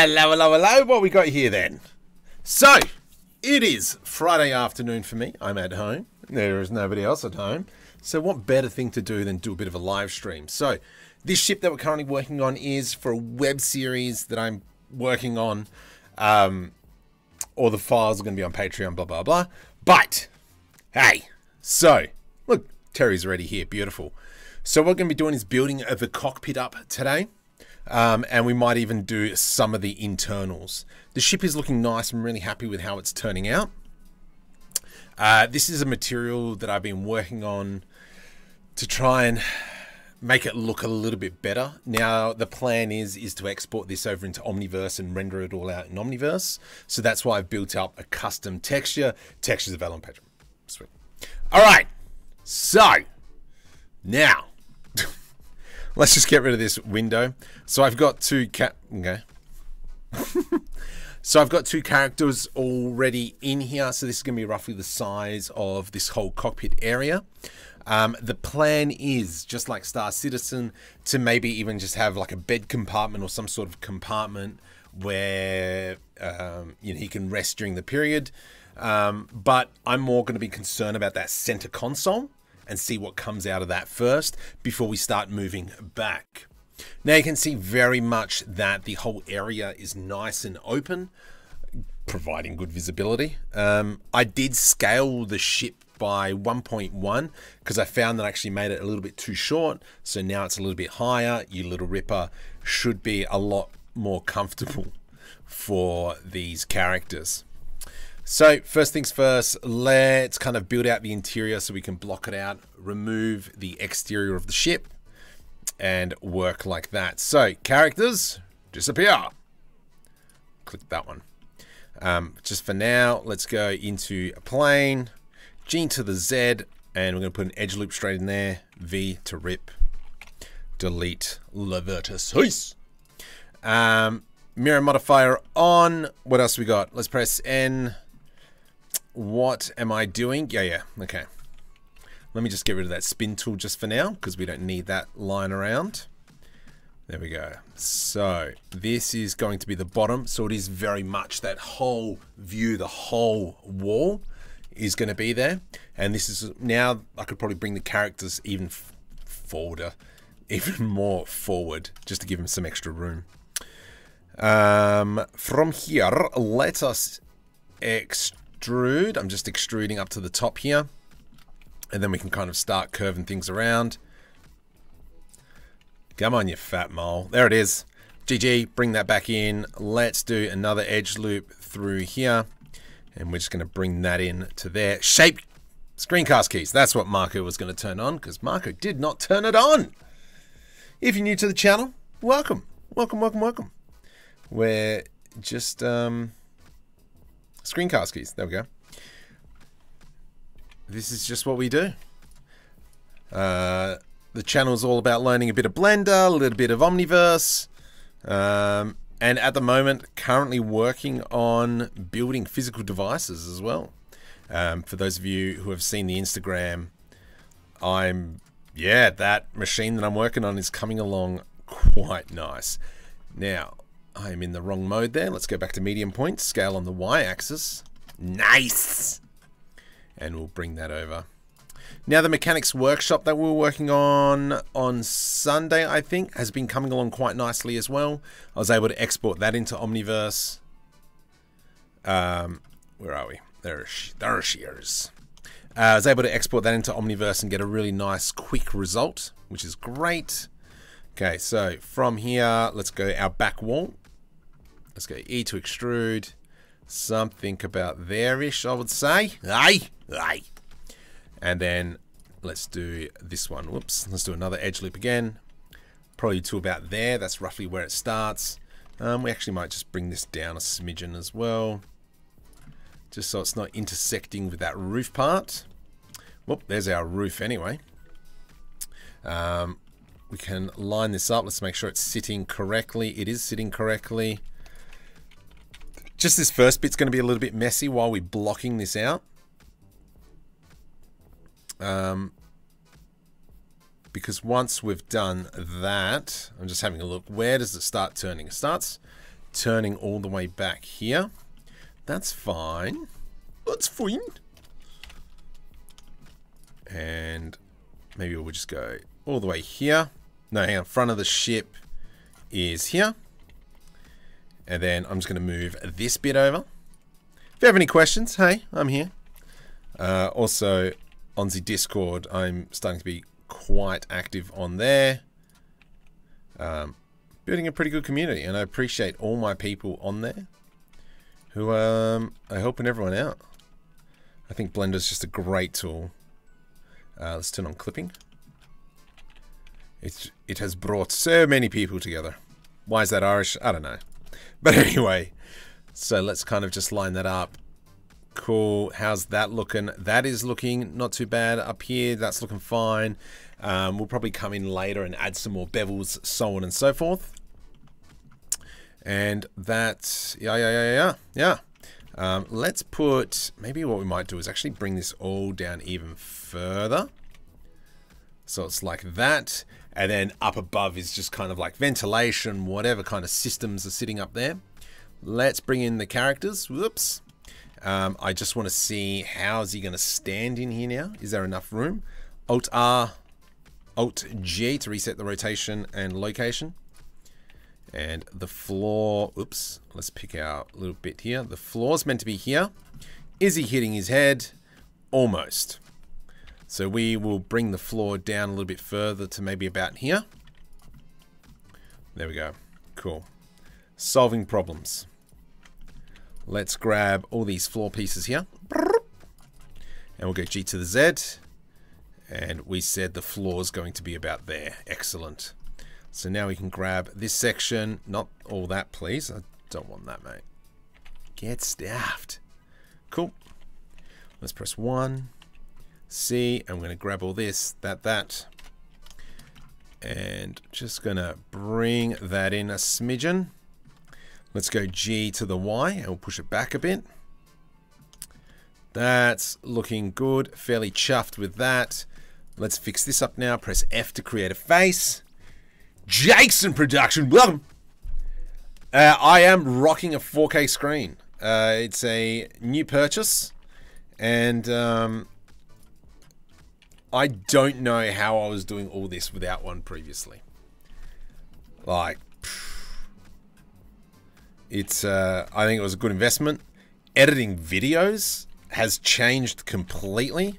Hello, hello, hello. What we got here then? So, it is Friday afternoon for me. I'm at home. There is nobody else at home. So, what better thing to do than do a bit of a live stream? So, this ship that we're currently working on is for a web series that I'm working on. Um, all the files are going to be on Patreon, blah, blah, blah. But, hey, so, look, Terry's already here. Beautiful. So, what we're going to be doing is building the cockpit up today. Um, and we might even do some of the internals. The ship is looking nice. I'm really happy with how it's turning out. Uh, this is a material that I've been working on to try and make it look a little bit better. Now, the plan is is to export this over into Omniverse and render it all out in Omniverse. So that's why I've built up a custom texture. Textures available on Patreon. Sweet. All right. So, now, let's just get rid of this window. So I've got two cat. Okay. so I've got two characters already in here. So this is going to be roughly the size of this whole cockpit area. Um, the plan is, just like Star Citizen, to maybe even just have like a bed compartment or some sort of compartment where um, you know he can rest during the period. Um, but I'm more going to be concerned about that center console and see what comes out of that first before we start moving back. Now you can see very much that the whole area is nice and open, providing good visibility. Um, I did scale the ship by 1.1 because I found that I actually made it a little bit too short. So now it's a little bit higher. You little ripper should be a lot more comfortable for these characters. So first things first, let's kind of build out the interior so we can block it out, remove the exterior of the ship, and work like that. So characters, disappear. Click that one. Um, just for now, let's go into a plane, G to the Z, and we're going to put an edge loop straight in there, V to rip, delete vertices. Um, mirror modifier on. What else we got? Let's press N. What am I doing? Yeah, yeah, okay. Let me just get rid of that spin tool just for now because we don't need that lying around. There we go. So this is going to be the bottom. So it is very much that whole view, the whole wall is going to be there. And this is now I could probably bring the characters even forward, even more forward just to give them some extra room. Um, from here, let us extract extrude. I'm just extruding up to the top here. And then we can kind of start curving things around. Come on, you fat mole. There it is. GG, bring that back in. Let's do another edge loop through here. And we're just going to bring that in to there. Shape screencast keys. That's what Marco was going to turn on because Marco did not turn it on. If you're new to the channel, welcome. Welcome, welcome, welcome. We're just... Um, Screencast keys. There we go. This is just what we do. Uh, the channel is all about learning a bit of Blender, a little bit of Omniverse. Um, and at the moment, currently working on building physical devices as well. Um, for those of you who have seen the Instagram, I'm, yeah, that machine that I'm working on is coming along quite nice. Now, I am in the wrong mode there. Let's go back to medium point, scale on the y-axis. Nice! And we'll bring that over. Now the mechanics workshop that we were working on on Sunday, I think, has been coming along quite nicely as well. I was able to export that into Omniverse. Um, where are we? There, she, there she is. Uh, I was able to export that into Omniverse and get a really nice quick result, which is great. Okay, so from here, let's go our back wall. Let's go E to extrude. Something about there-ish, I would say. Aye, aye. And then let's do this one. Whoops. Let's do another edge loop again. Probably to about there. That's roughly where it starts. Um, we actually might just bring this down a smidgen as well. Just so it's not intersecting with that roof part. Whoop, there's our roof anyway. Um, we can line this up. Let's make sure it's sitting correctly. It is sitting correctly. Just this first bit's going to be a little bit messy while we're blocking this out. Um, because once we've done that, I'm just having a look. Where does it start turning? It starts turning all the way back here. That's fine. That's fine. And maybe we'll just go all the way here. No, hang on. Front of the ship is here. And then I'm just going to move this bit over. If you have any questions, hey, I'm here. Uh, also, on the Discord, I'm starting to be quite active on there. Um, building a pretty good community, and I appreciate all my people on there who um, are helping everyone out. I think Blender's just a great tool. Uh, let's turn on clipping. It's, it has brought so many people together. Why is that Irish? I don't know. But anyway, so let's kind of just line that up. Cool. How's that looking? That is looking not too bad up here. That's looking fine. Um, we'll probably come in later and add some more bevels, so on and so forth. And that, yeah, yeah, yeah, yeah, yeah. Um, let's put, maybe what we might do is actually bring this all down even further. So it's like that. And then up above is just kind of like ventilation, whatever kind of systems are sitting up there. Let's bring in the characters. Whoops. Um, I just want to see how is he going to stand in here now. Is there enough room? Alt R, Alt G to reset the rotation and location. And the floor, oops, let's pick out a little bit here. The floor's meant to be here. Is he hitting his head? Almost. So we will bring the floor down a little bit further to maybe about here. There we go. Cool. Solving problems. Let's grab all these floor pieces here. And we'll go G to the Z. And we said the floor is going to be about there. Excellent. So now we can grab this section. Not all that, please. I don't want that, mate. Get staffed. Cool. Let's press 1. C. I'm going to grab all this, that, that. And just going to bring that in a smidgen. Let's go G to the Y and we'll push it back a bit. That's looking good. Fairly chuffed with that. Let's fix this up now. Press F to create a face. Jason Production, welcome. Uh, I am rocking a 4K screen. Uh, it's a new purchase. And um, I don't know how I was doing all this without one previously. Like, it's, uh, I think it was a good investment. Editing videos has changed completely.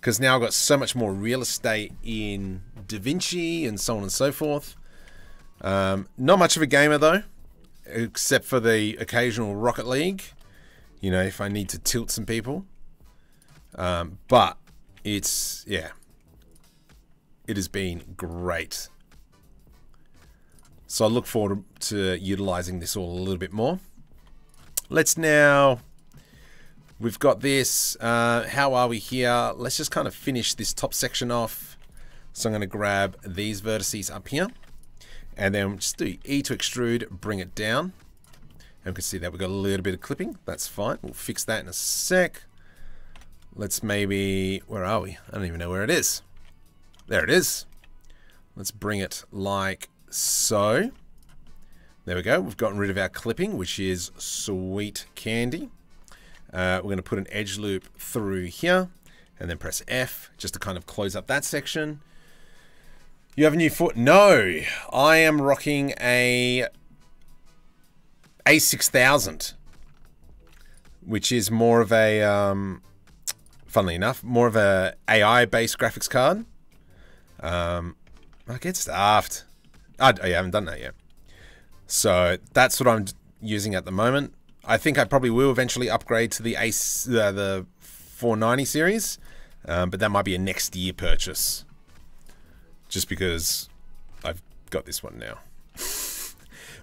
Because now I've got so much more real estate in DaVinci and so on and so forth. Um, not much of a gamer though, except for the occasional Rocket League. You know, if I need to tilt some people. Um, but it's, yeah. It has been great. So I look forward to utilizing this all a little bit more. Let's now, we've got this, uh, how are we here? Let's just kind of finish this top section off. So I'm going to grab these vertices up here and then just do E to extrude, bring it down. And we can see that we've got a little bit of clipping. That's fine. We'll fix that in a sec. Let's maybe, where are we? I don't even know where it is. There it is. Let's bring it like so. There we go. We've gotten rid of our clipping, which is sweet candy. Uh, we're going to put an edge loop through here and then press F just to kind of close up that section. You have a new foot? No, I am rocking a A6000, which is more of a um, funnily enough, more of a AI-based graphics card. Um, I get staffed. I, I haven't done that yet. So that's what I'm using at the moment. I think I probably will eventually upgrade to the Ace, uh, the 490 series, um, but that might be a next year purchase. Just because I've got this one now.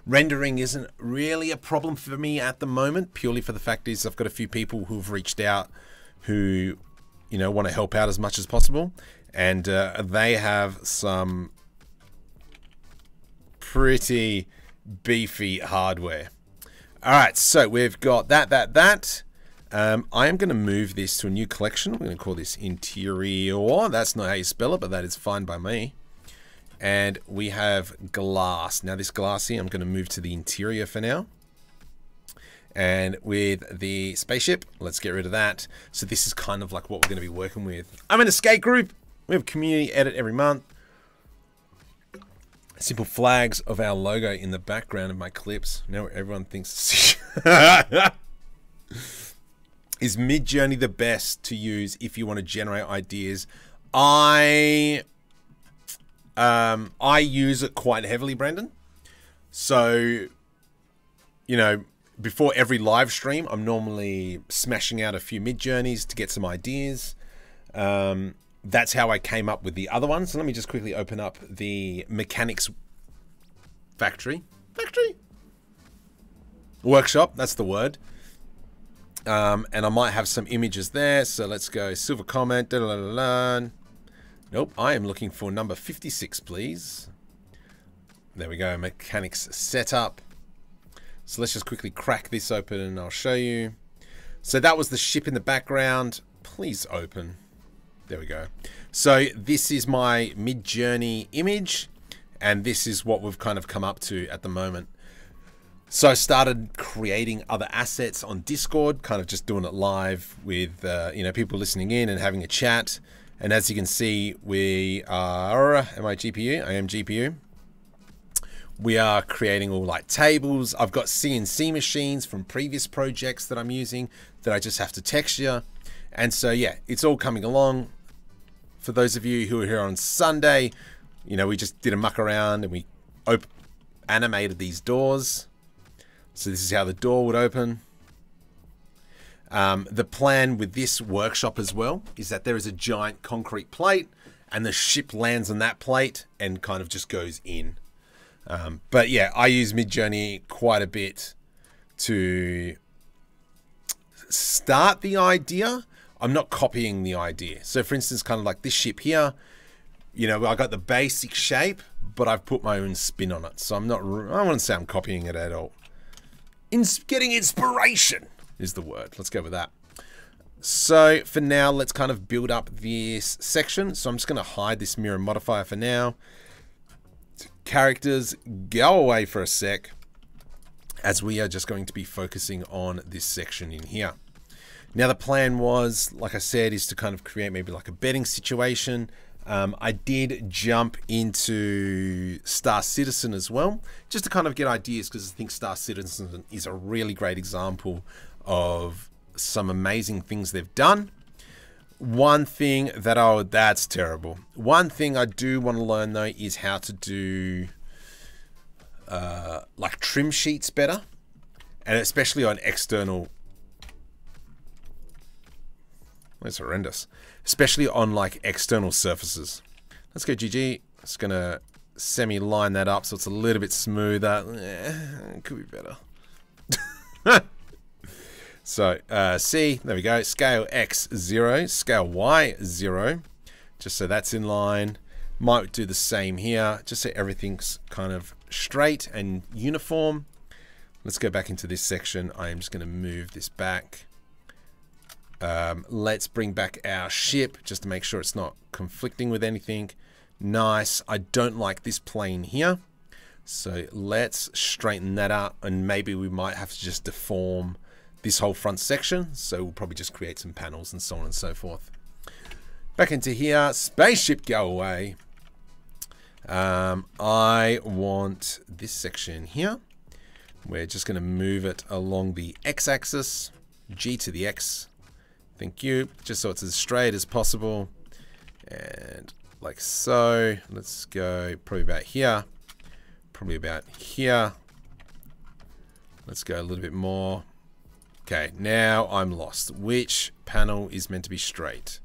Rendering isn't really a problem for me at the moment, purely for the fact is I've got a few people who've reached out who, you know, want to help out as much as possible. And uh, they have some pretty beefy hardware. All right, so we've got that, that, that. Um, I am going to move this to a new collection. We're going to call this interior. That's not how you spell it, but that is fine by me. And we have glass. Now this glass here, I'm going to move to the interior for now. And with the spaceship, let's get rid of that. So this is kind of like what we're going to be working with. I'm in a skate group. We have community edit every month. Simple flags of our logo in the background of my clips. Now everyone thinks is Midjourney the best to use if you want to generate ideas? I um, I use it quite heavily, Brandon. So, you know, before every live stream, I'm normally smashing out a few Midjourneys to get some ideas. Um, that's how I came up with the other one. So let me just quickly open up the mechanics factory. Factory? Workshop, that's the word. Um, and I might have some images there. So let's go silver comment. Da -da -da nope, I am looking for number 56, please. There we go, mechanics setup. So let's just quickly crack this open and I'll show you. So that was the ship in the background. Please open. There we go. So this is my Midjourney image and this is what we've kind of come up to at the moment. So I started creating other assets on Discord, kind of just doing it live with uh, you know people listening in and having a chat. And as you can see, we are am I GPU? I am GPU we are creating all like tables. I've got CNC machines from previous projects that I'm using that I just have to texture. And so, yeah, it's all coming along. For those of you who are here on Sunday, you know, we just did a muck around and we animated these doors. So this is how the door would open. Um, the plan with this workshop as well is that there is a giant concrete plate and the ship lands on that plate and kind of just goes in. Um, but yeah, I use Midjourney quite a bit to start the idea. I'm not copying the idea. So for instance, kind of like this ship here, you know, I got the basic shape, but I've put my own spin on it. So I'm not, I to say I'm copying it at all. Getting inspiration is the word. Let's go with that. So for now, let's kind of build up this section. So I'm just going to hide this mirror modifier for now characters go away for a sec as we are just going to be focusing on this section in here. Now the plan was, like I said, is to kind of create maybe like a betting situation. Um, I did jump into Star Citizen as well, just to kind of get ideas because I think Star Citizen is a really great example of some amazing things they've done one thing that oh that's terrible. One thing i do want to learn though is how to do uh, like trim sheets better and especially on external that's horrendous especially on like external surfaces. Let's go gg it's gonna semi line that up so it's a little bit smoother. Eh, could be better So uh, C, there we go, scale X 0, scale Y 0, just so that's in line. Might do the same here, just so everything's kind of straight and uniform. Let's go back into this section. I am just going to move this back. Um, let's bring back our ship just to make sure it's not conflicting with anything. Nice. I don't like this plane here. So let's straighten that up and maybe we might have to just deform this whole front section. So we'll probably just create some panels and so on and so forth. Back into here, spaceship go away. Um, I want this section here. We're just going to move it along the x-axis, G to the x. Thank you. Just so it's as straight as possible. And like so. Let's go probably about here. Probably about here. Let's go a little bit more. Okay, now I'm lost. Which panel is meant to be straight?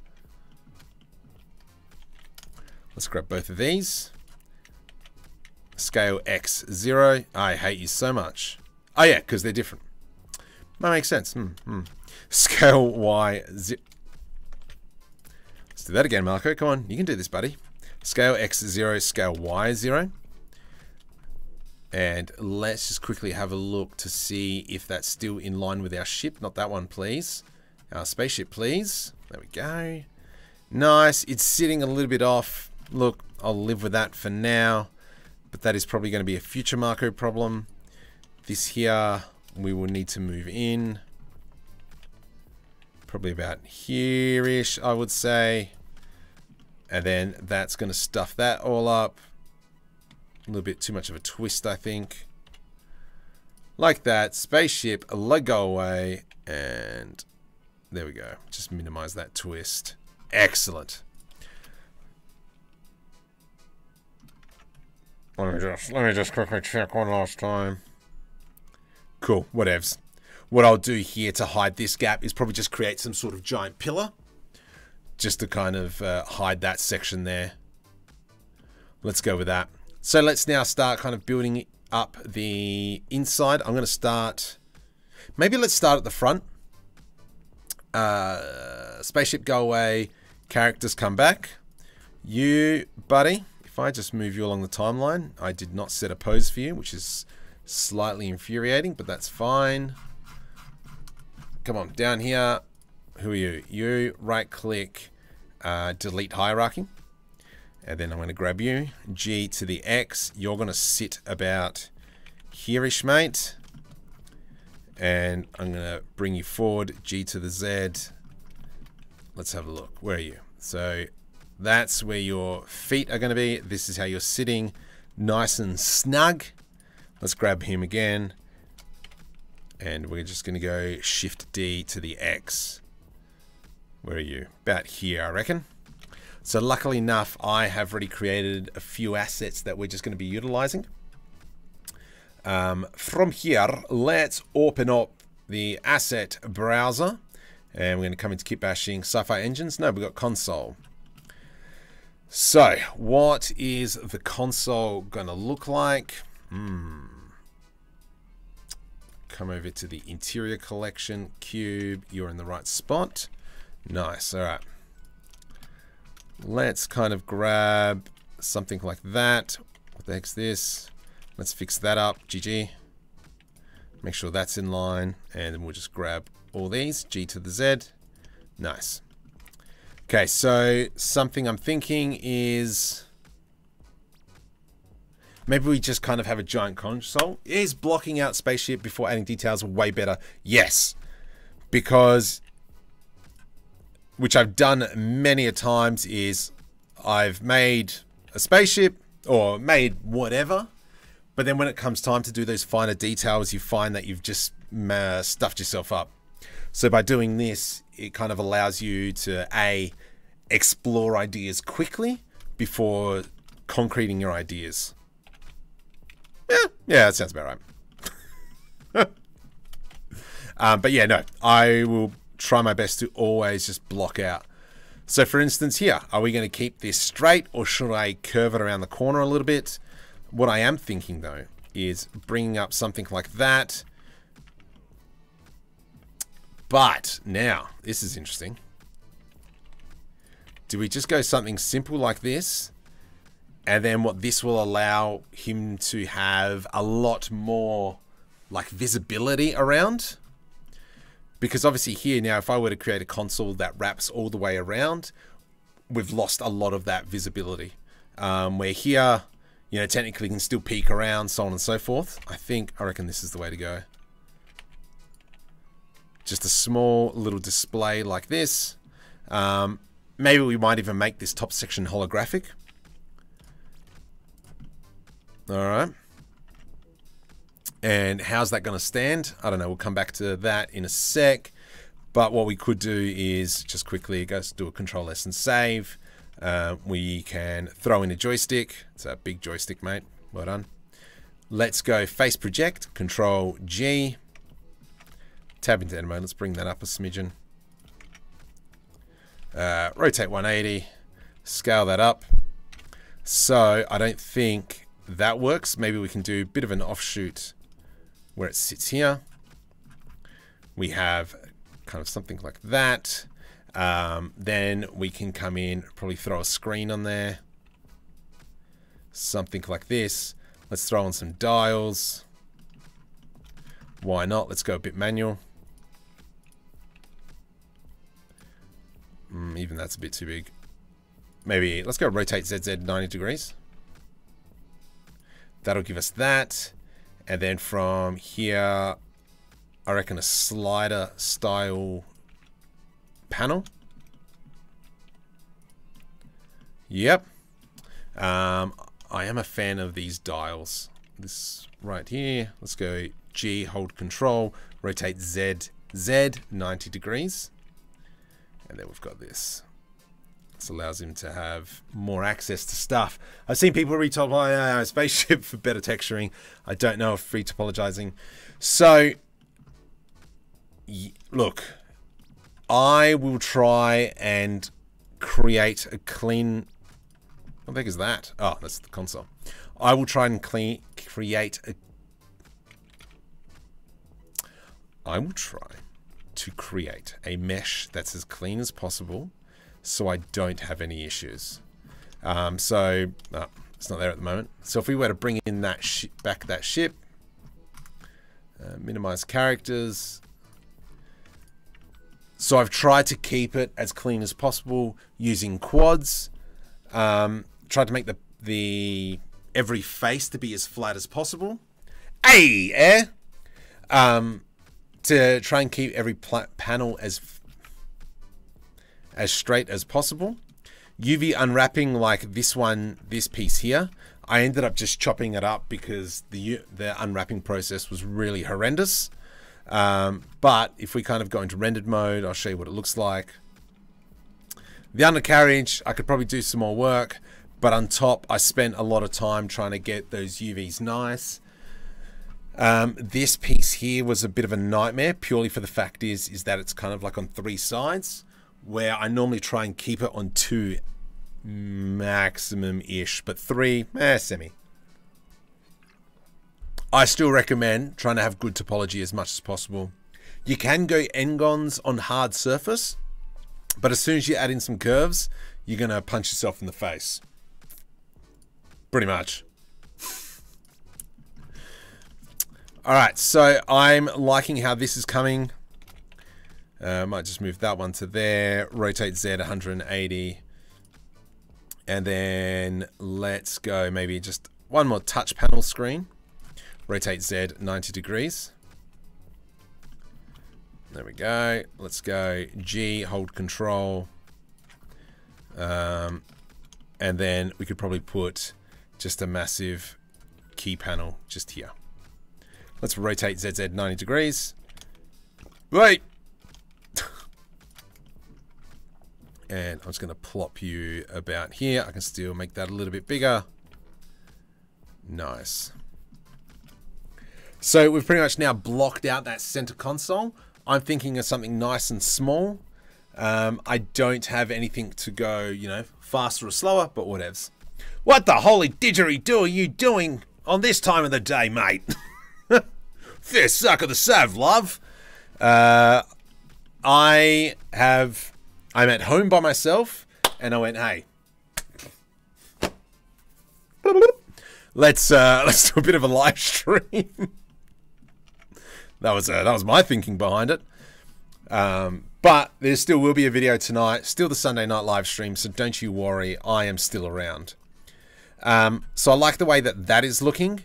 Let's grab both of these. Scale X, 0. I hate you so much. Oh yeah, because they're different. That makes sense. Hmm, hmm. Scale Y, 0. Let's do that again, Marco. Come on, you can do this, buddy. Scale X, 0. Scale Y, 0. And let's just quickly have a look to see if that's still in line with our ship. Not that one, please. Our spaceship, please. There we go. Nice. It's sitting a little bit off. Look, I'll live with that for now. But that is probably going to be a future Marco problem. This here, we will need to move in. Probably about here-ish, I would say. And then that's going to stuff that all up. A little bit too much of a twist, I think. Like that. Spaceship, let go away. And there we go. Just minimize that twist. Excellent. Let me just let me just quickly check one last time. Cool, whatevs. What I'll do here to hide this gap is probably just create some sort of giant pillar. Just to kind of uh, hide that section there. Let's go with that. So let's now start kind of building up the inside. I'm going to start... Maybe let's start at the front. Uh, spaceship go away. Characters come back. You, buddy, if I just move you along the timeline, I did not set a pose for you, which is slightly infuriating, but that's fine. Come on, down here. Who are you? You right click, uh, delete hierarchy. And then I'm going to grab you. G to the X. You're going to sit about here-ish, mate. And I'm going to bring you forward. G to the Z. Let's have a look. Where are you? So that's where your feet are going to be. This is how you're sitting nice and snug. Let's grab him again. And we're just going to go Shift D to the X. Where are you? About here, I reckon. So luckily enough, I have already created a few assets that we're just going to be utilizing. Um, from here, let's open up the asset browser. And we're going to come into kit bashing sci-fi engines. No, we've got console. So, what is the console going to look like? Hmm. Come over to the interior collection. Cube, you're in the right spot. Nice, all right. Let's kind of grab something like that. What the heck's this? Let's fix that up. GG. Make sure that's in line. And then we'll just grab all these. G to the Z. Nice. Okay, so something I'm thinking is... Maybe we just kind of have a giant console. Is blocking out spaceship before adding details way better? Yes. Because which I've done many a times, is I've made a spaceship or made whatever, but then when it comes time to do those finer details, you find that you've just uh, stuffed yourself up. So by doing this, it kind of allows you to a explore ideas quickly before concreting your ideas. Yeah, yeah, that sounds about right. um, but yeah, no, I will try my best to always just block out. So for instance here, are we going to keep this straight or should I curve it around the corner a little bit? What I am thinking though is bringing up something like that. But now, this is interesting. Do we just go something simple like this? And then what this will allow him to have a lot more like visibility around because obviously here now, if I were to create a console that wraps all the way around, we've lost a lot of that visibility. Um, where here, you know, technically we can still peek around, so on and so forth. I think, I reckon this is the way to go. Just a small little display like this. Um, maybe we might even make this top section holographic. All right. And how's that going to stand? I don't know. We'll come back to that in a sec. But what we could do is just quickly go do a control S and save. Uh, we can throw in a joystick. It's a big joystick, mate. Well done. Let's go face project, control G. Tab into mode. Let's bring that up a smidgen. Uh, rotate 180. Scale that up. So I don't think that works. Maybe we can do a bit of an offshoot where it sits here. We have kind of something like that. Um, then we can come in, probably throw a screen on there. Something like this. Let's throw on some dials. Why not? Let's go a bit manual. Mm, even that's a bit too big. maybe, let's go rotate ZZ 90 degrees. That'll give us that. And then from here, I reckon a slider style panel. Yep. Um, I am a fan of these dials. This right here. Let's go G, hold control, rotate Z, Z 90 degrees. And then we've got this. This allows him to have more access to stuff. I've seen people retop oh, uh, yeah, spaceship for better texturing. I don't know if retopologizing. So, look, I will try and create a clean. How big is that? Oh, that's the console. I will try and clean create a. I will try to create a mesh that's as clean as possible so I don't have any issues. Um, so, oh, it's not there at the moment. So if we were to bring in that back that ship, uh, minimize characters. So I've tried to keep it as clean as possible using quads. Um, tried to make the the every face to be as flat as possible. Hey, eh? Um, to try and keep every panel as as straight as possible. UV unwrapping like this one, this piece here, I ended up just chopping it up because the the unwrapping process was really horrendous. Um, but if we kind of go into rendered mode, I'll show you what it looks like. The undercarriage, I could probably do some more work, but on top, I spent a lot of time trying to get those UVs nice. Um, this piece here was a bit of a nightmare, purely for the fact is, is that it's kind of like on three sides where I normally try and keep it on two maximum-ish, but three, eh, semi. I still recommend trying to have good topology as much as possible. You can go n-gons on hard surface, but as soon as you add in some curves, you're going to punch yourself in the face. Pretty much. All right, so I'm liking how this is coming. Uh, might just move that one to there. Rotate Z 180. And then let's go maybe just one more touch panel screen. Rotate Z 90 degrees. There we go. Let's go G, hold control. Um, and then we could probably put just a massive key panel just here. Let's rotate ZZ 90 degrees. Wait! And I'm just going to plop you about here. I can still make that a little bit bigger. Nice. So we've pretty much now blocked out that center console. I'm thinking of something nice and small. Um, I don't have anything to go, you know, faster or slower, but whatevs. What the holy didgeridoo are you doing on this time of the day, mate? Fair suck of the love. Uh, I have I'm at home by myself, and I went, hey, let's uh, let's do a bit of a live stream. that was uh, that was my thinking behind it. Um, but there still will be a video tonight, still the Sunday night live stream, so don't you worry, I am still around. Um, so I like the way that that is looking.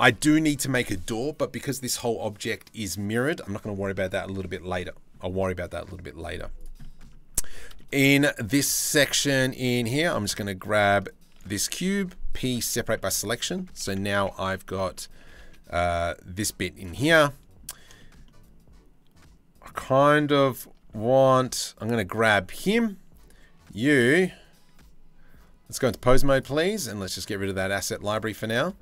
I do need to make a door, but because this whole object is mirrored, I'm not going to worry about that a little bit later. I'll worry about that a little bit later. In this section in here, I'm just going to grab this cube, P separate by selection. So now I've got uh, this bit in here. I kind of want, I'm going to grab him, you. Let's go into pose mode, please. And let's just get rid of that asset library for now.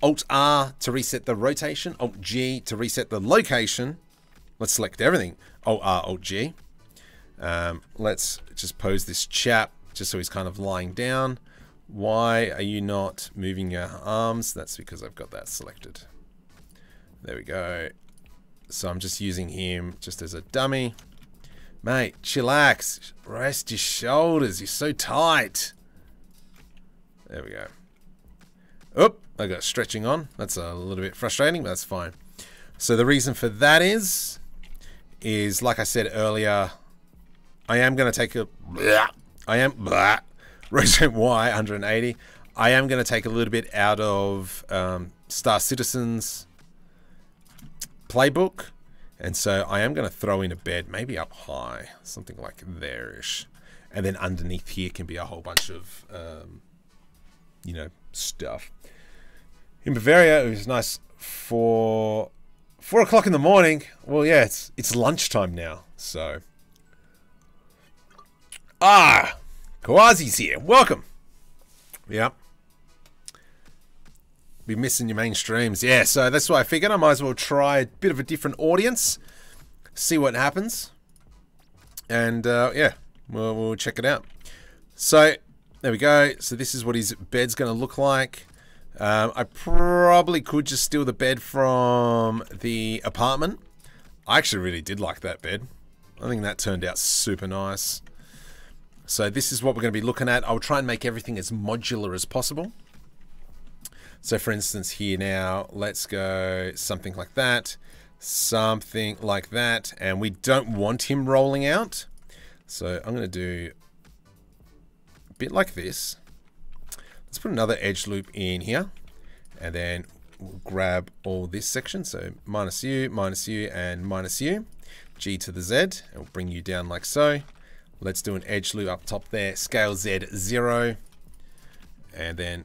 Alt R to reset the rotation. Alt G to reset the location. Let's select everything. Alt R, Alt G. Um, let's just pose this chap just so he's kind of lying down. Why are you not moving your arms? That's because I've got that selected. There we go. So I'm just using him just as a dummy. Mate, chillax. Rest your shoulders. You're so tight. There we go. Oop, I got stretching on. That's a little bit frustrating, but that's fine. So the reason for that is, is like I said earlier, I am going to take a. I am. rotate Y 180. I am going to take a little bit out of um, Star Citizen's playbook. And so I am going to throw in a bed, maybe up high, something like there-ish. And then underneath here can be a whole bunch of, um, you know, stuff. In Bavaria, it was nice for four o'clock in the morning. Well, yeah, it's it's lunchtime now, so. Ah, Kawazi's here. Welcome. Yep. Be missing your main streams. Yeah, so that's why I figured I might as well try a bit of a different audience. See what happens. And, uh, yeah, we'll, we'll check it out. So, there we go. So this is what his bed's going to look like. Um, I probably could just steal the bed from the apartment. I actually really did like that bed. I think that turned out super nice. So this is what we're going to be looking at. I'll try and make everything as modular as possible. So for instance here now, let's go something like that, something like that, and we don't want him rolling out. So I'm going to do a bit like this. Let's put another edge loop in here, and then we'll grab all this section. So minus u, minus u, and minus u, g to the z, and we'll bring you down like so. Let's do an edge loop up top there, scale z 0, and then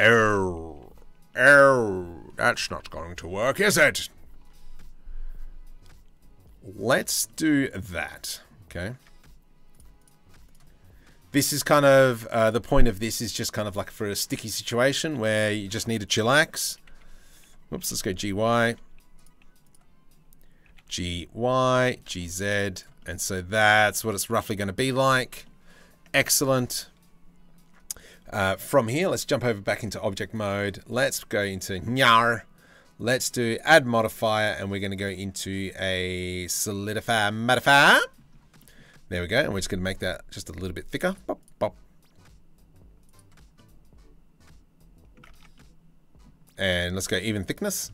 Oh, oh, that's not going to work, is it? Let's do that, okay? This is kind of, uh, the point of this is just kind of like for a sticky situation where you just need to chillax. Whoops, let's go GY. GY, GZ, and so that's what it's roughly going to be like. Excellent. Uh, from here, let's jump over back into object mode. Let's go into nyar. Let's do add modifier, and we're going to go into a solidify modifier. There we go, and we're just going to make that just a little bit thicker. Bop, bop. And let's go even thickness.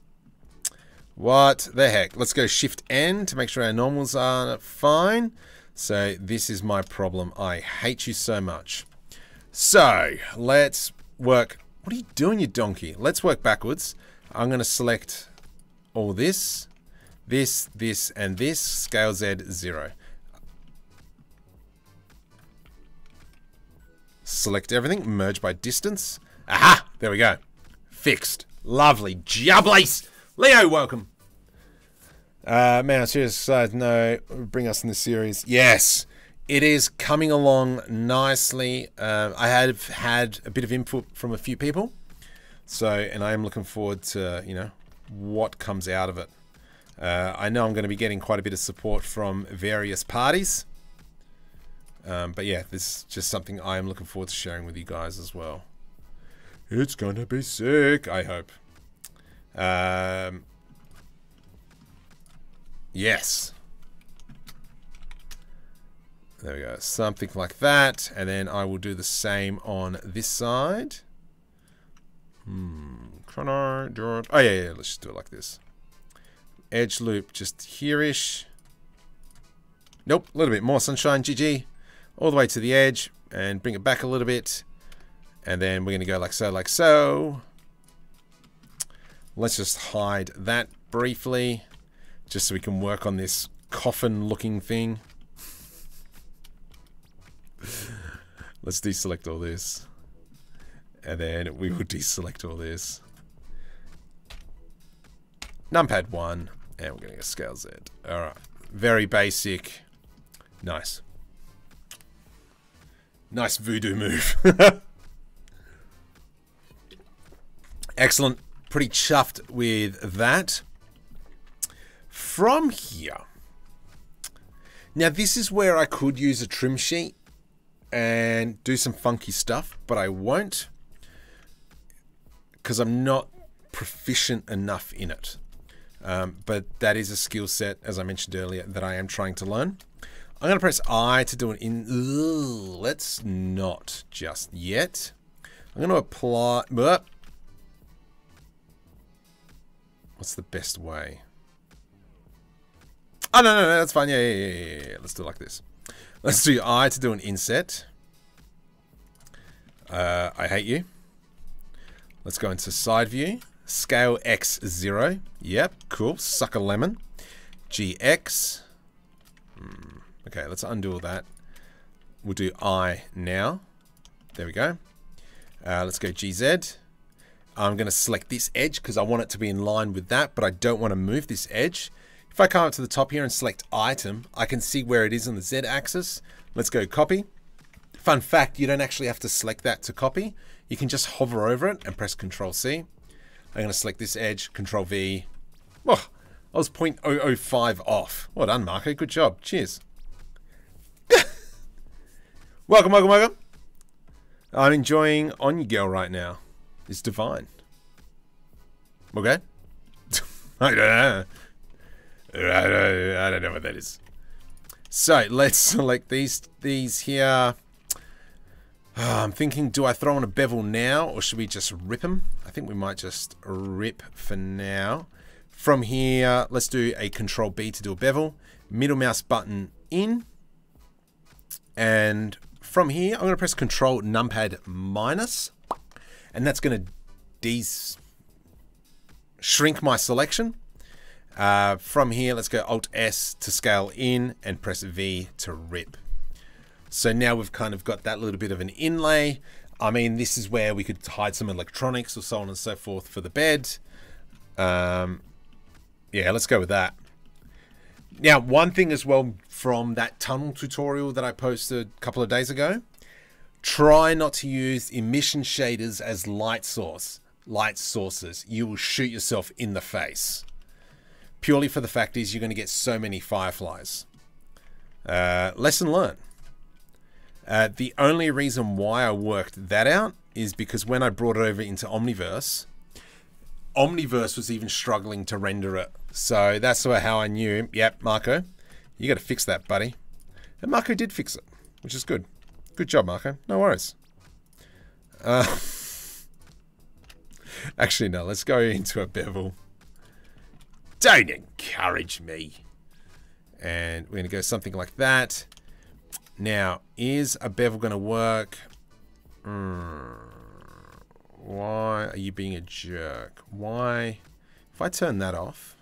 What the heck? Let's go Shift N to make sure our normals are fine. So this is my problem. I hate you so much. So, let's work... What are you doing, you donkey? Let's work backwards. I'm going to select all this, this, this, and this. Scale Z, 0. Select everything. Merge by distance. Aha! There we go. Fixed. Lovely. Jublace! Leo, welcome. Uh, man, serious side no, bring us in the series. Yes it is coming along nicely. Uh, I have had a bit of input from a few people, so and I am looking forward to you know what comes out of it. Uh, I know I'm going to be getting quite a bit of support from various parties, um, but yeah, this is just something I am looking forward to sharing with you guys as well. It's gonna be sick. I hope. Um, yes. There we go, something like that. And then I will do the same on this side. Hmm, chrono, George. Oh yeah, yeah, let's just do it like this. Edge loop just here-ish. Nope, a little bit more sunshine, GG. All the way to the edge and bring it back a little bit. And then we're going to go like so, like so. Let's just hide that briefly, just so we can work on this coffin-looking thing. Let's deselect all this. And then we will deselect all this. Numpad 1. And we're going to scale Z. Alright. Very basic. Nice. Nice voodoo move. Excellent. Pretty chuffed with that. From here. Now this is where I could use a trim sheet and do some funky stuff, but I won't because I'm not proficient enough in it. Um, but that is a skill set, as I mentioned earlier, that I am trying to learn. I'm going to press I to do it in... Let's not just yet. I'm going to apply... What's the best way? Oh, no, no, no, that's fine. Yeah, yeah, yeah, yeah. yeah. Let's do it like this. Let's do I to do an inset. Uh, I hate you. Let's go into side view. Scale X0. Yep, cool. Suck a lemon. GX. Hmm. Okay, let's undo all that. We'll do I now. There we go. Uh, let's go GZ. I'm going to select this edge because I want it to be in line with that, but I don't want to move this edge. If I come up to the top here and select item, I can see where it is on the Z axis. Let's go copy. Fun fact, you don't actually have to select that to copy. You can just hover over it and press Control C. I'm going to select this edge, Control V. Oh, I was 0.005 off. Well done, Marco. Good job. Cheers. welcome, welcome, welcome. I'm enjoying On You Girl right now. It's divine. Okay? I don't know. I don't know what that is. So let's select these these here. Uh, I'm thinking, do I throw on a bevel now or should we just rip them? I think we might just rip for now. From here, let's do a control B to do a bevel. Middle mouse button in. And from here, I'm going to press control numpad minus. And that's going to de shrink my selection. Uh, from here, let's go Alt S to scale in and press V to rip. So now we've kind of got that little bit of an inlay. I mean, this is where we could hide some electronics or so on and so forth for the bed. Um, yeah, let's go with that. Now, one thing as well from that tunnel tutorial that I posted a couple of days ago, try not to use emission shaders as light source, light sources. You will shoot yourself in the face. Purely for the fact is you're going to get so many fireflies. Uh, lesson learned. Uh, the only reason why I worked that out is because when I brought it over into Omniverse, Omniverse was even struggling to render it. So that's how I knew, yep, Marco, you got to fix that, buddy. And Marco did fix it, which is good. Good job, Marco. No worries. Uh, actually, no, let's go into a bevel. Don't encourage me. And we're going to go something like that. Now, is a bevel going to work? Mm, why are you being a jerk? Why? If I turn that off,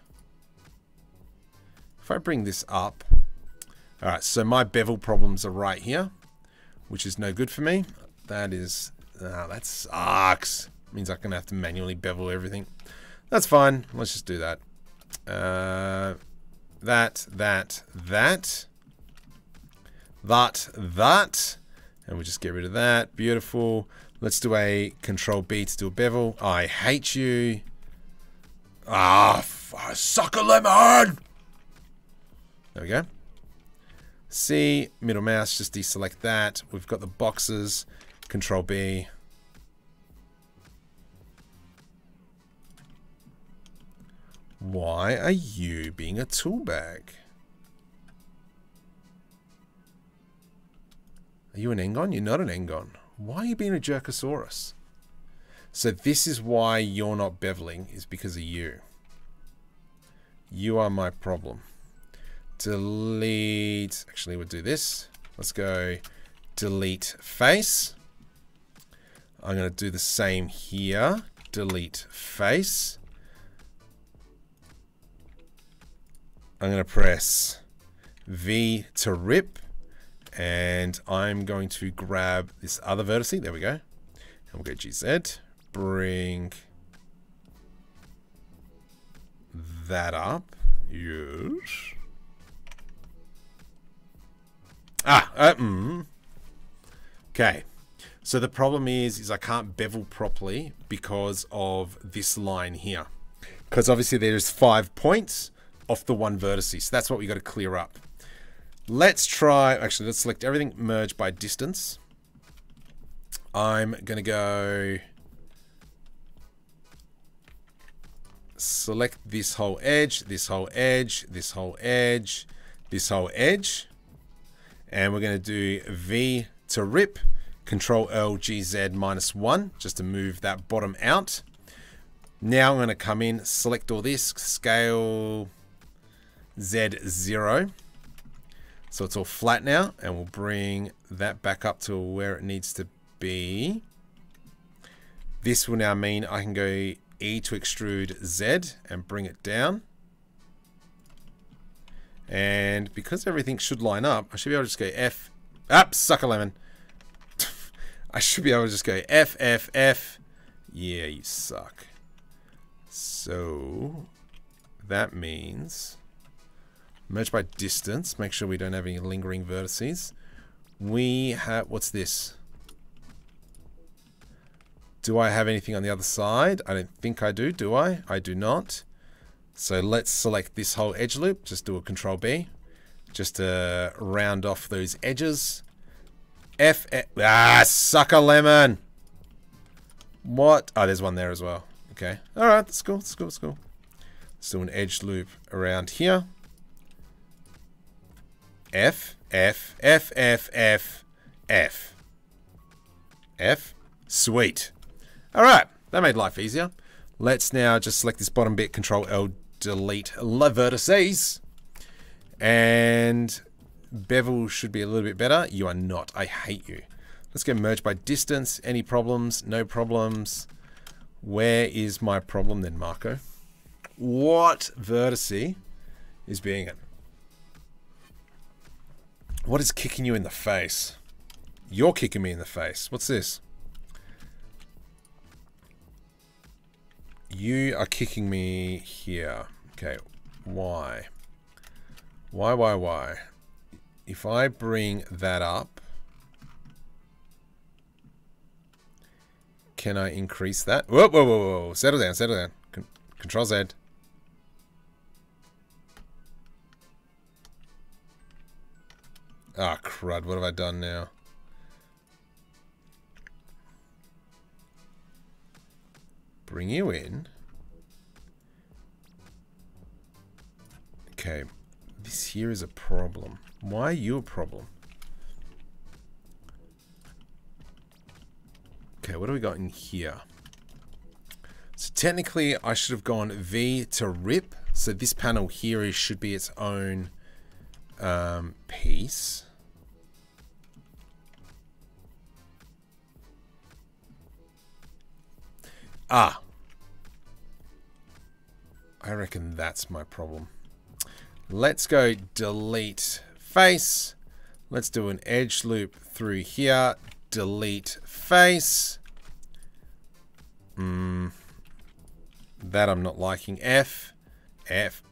if I bring this up, all right, so my bevel problems are right here, which is no good for me. That is, uh, that sucks. Means I'm going to have to manually bevel everything. That's fine. Let's just do that. Uh, that, that, that. That, that. And we'll just get rid of that. Beautiful. Let's do a control B to do a bevel. I hate you. Ah, suck a lemon! There we go. C, middle mouse, just deselect that. We've got the boxes. Control B. Why are you being a tool bag? Are you an N-gon? You're not an N-gon. Why are you being a Jerkosaurus? So this is why you're not beveling, is because of you. You are my problem. Delete, actually we'll do this. Let's go delete face. I'm going to do the same here. Delete face. I'm going to press V to rip. And I'm going to grab this other vertex. There we go. And we'll go GZ. Bring that up. Yes. Ah, uh, mm. okay. So the problem is, is I can't bevel properly because of this line here. Because obviously there's five points off the one vertice. So that's what we got to clear up. Let's try, actually, let's select everything merge by distance. I'm going to go select this whole edge, this whole edge, this whole edge, this whole edge. And we're going to do V to rip, Control L, G, Z minus one, just to move that bottom out. Now I'm going to come in, select all this, scale Z0. So it's all flat now, and we'll bring that back up to where it needs to be. This will now mean I can go E to extrude Z and bring it down. And because everything should line up, I should be able to just go F. Up, suck a lemon. I should be able to just go F, F, F. Yeah, you suck. So that means merge by distance. Make sure we don't have any lingering vertices. We have, what's this? Do I have anything on the other side? I don't think I do, do I? I do not. So let's select this whole edge loop. Just do a control B. Just to round off those edges. F, ah, sucker lemon. What? Oh, there's one there as well. Okay. All right, that's cool. That's cool. That's cool. Let's do an edge loop around here. F, F, F, F, F, F. F. Sweet. All right, that made life easier. Let's now just select this bottom bit, Control L, delete the vertices. And bevel should be a little bit better. You are not. I hate you. Let's go merge by distance. Any problems? No problems. Where is my problem then, Marco? What vertice is being it? What is kicking you in the face? You're kicking me in the face. What's this? You are kicking me here. Okay, why? Why, why, why? If I bring that up, can I increase that? Whoa, whoa, whoa, whoa. Settle down, settle down. Con Control Z. Ah, oh, crud. What have I done now? Bring you in. Okay. This here is a problem. Why are you a problem? Okay, what do we got in here? So technically, I should have gone V to rip. So this panel here should be its own um, piece. Ah. I reckon that's my problem. Let's go delete face. Let's do an edge loop through here. Delete face. Mm, that I'm not liking. F. F.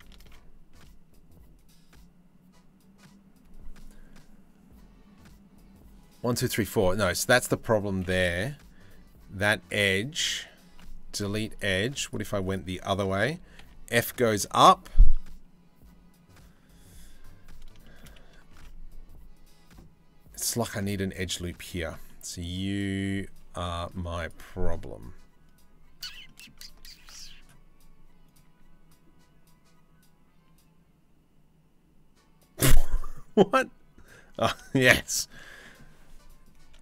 One, two, three, four. No, so that's the problem there. That edge delete edge. What if I went the other way? F goes up. It's like I need an edge loop here. So you are my problem. what? Oh, yes.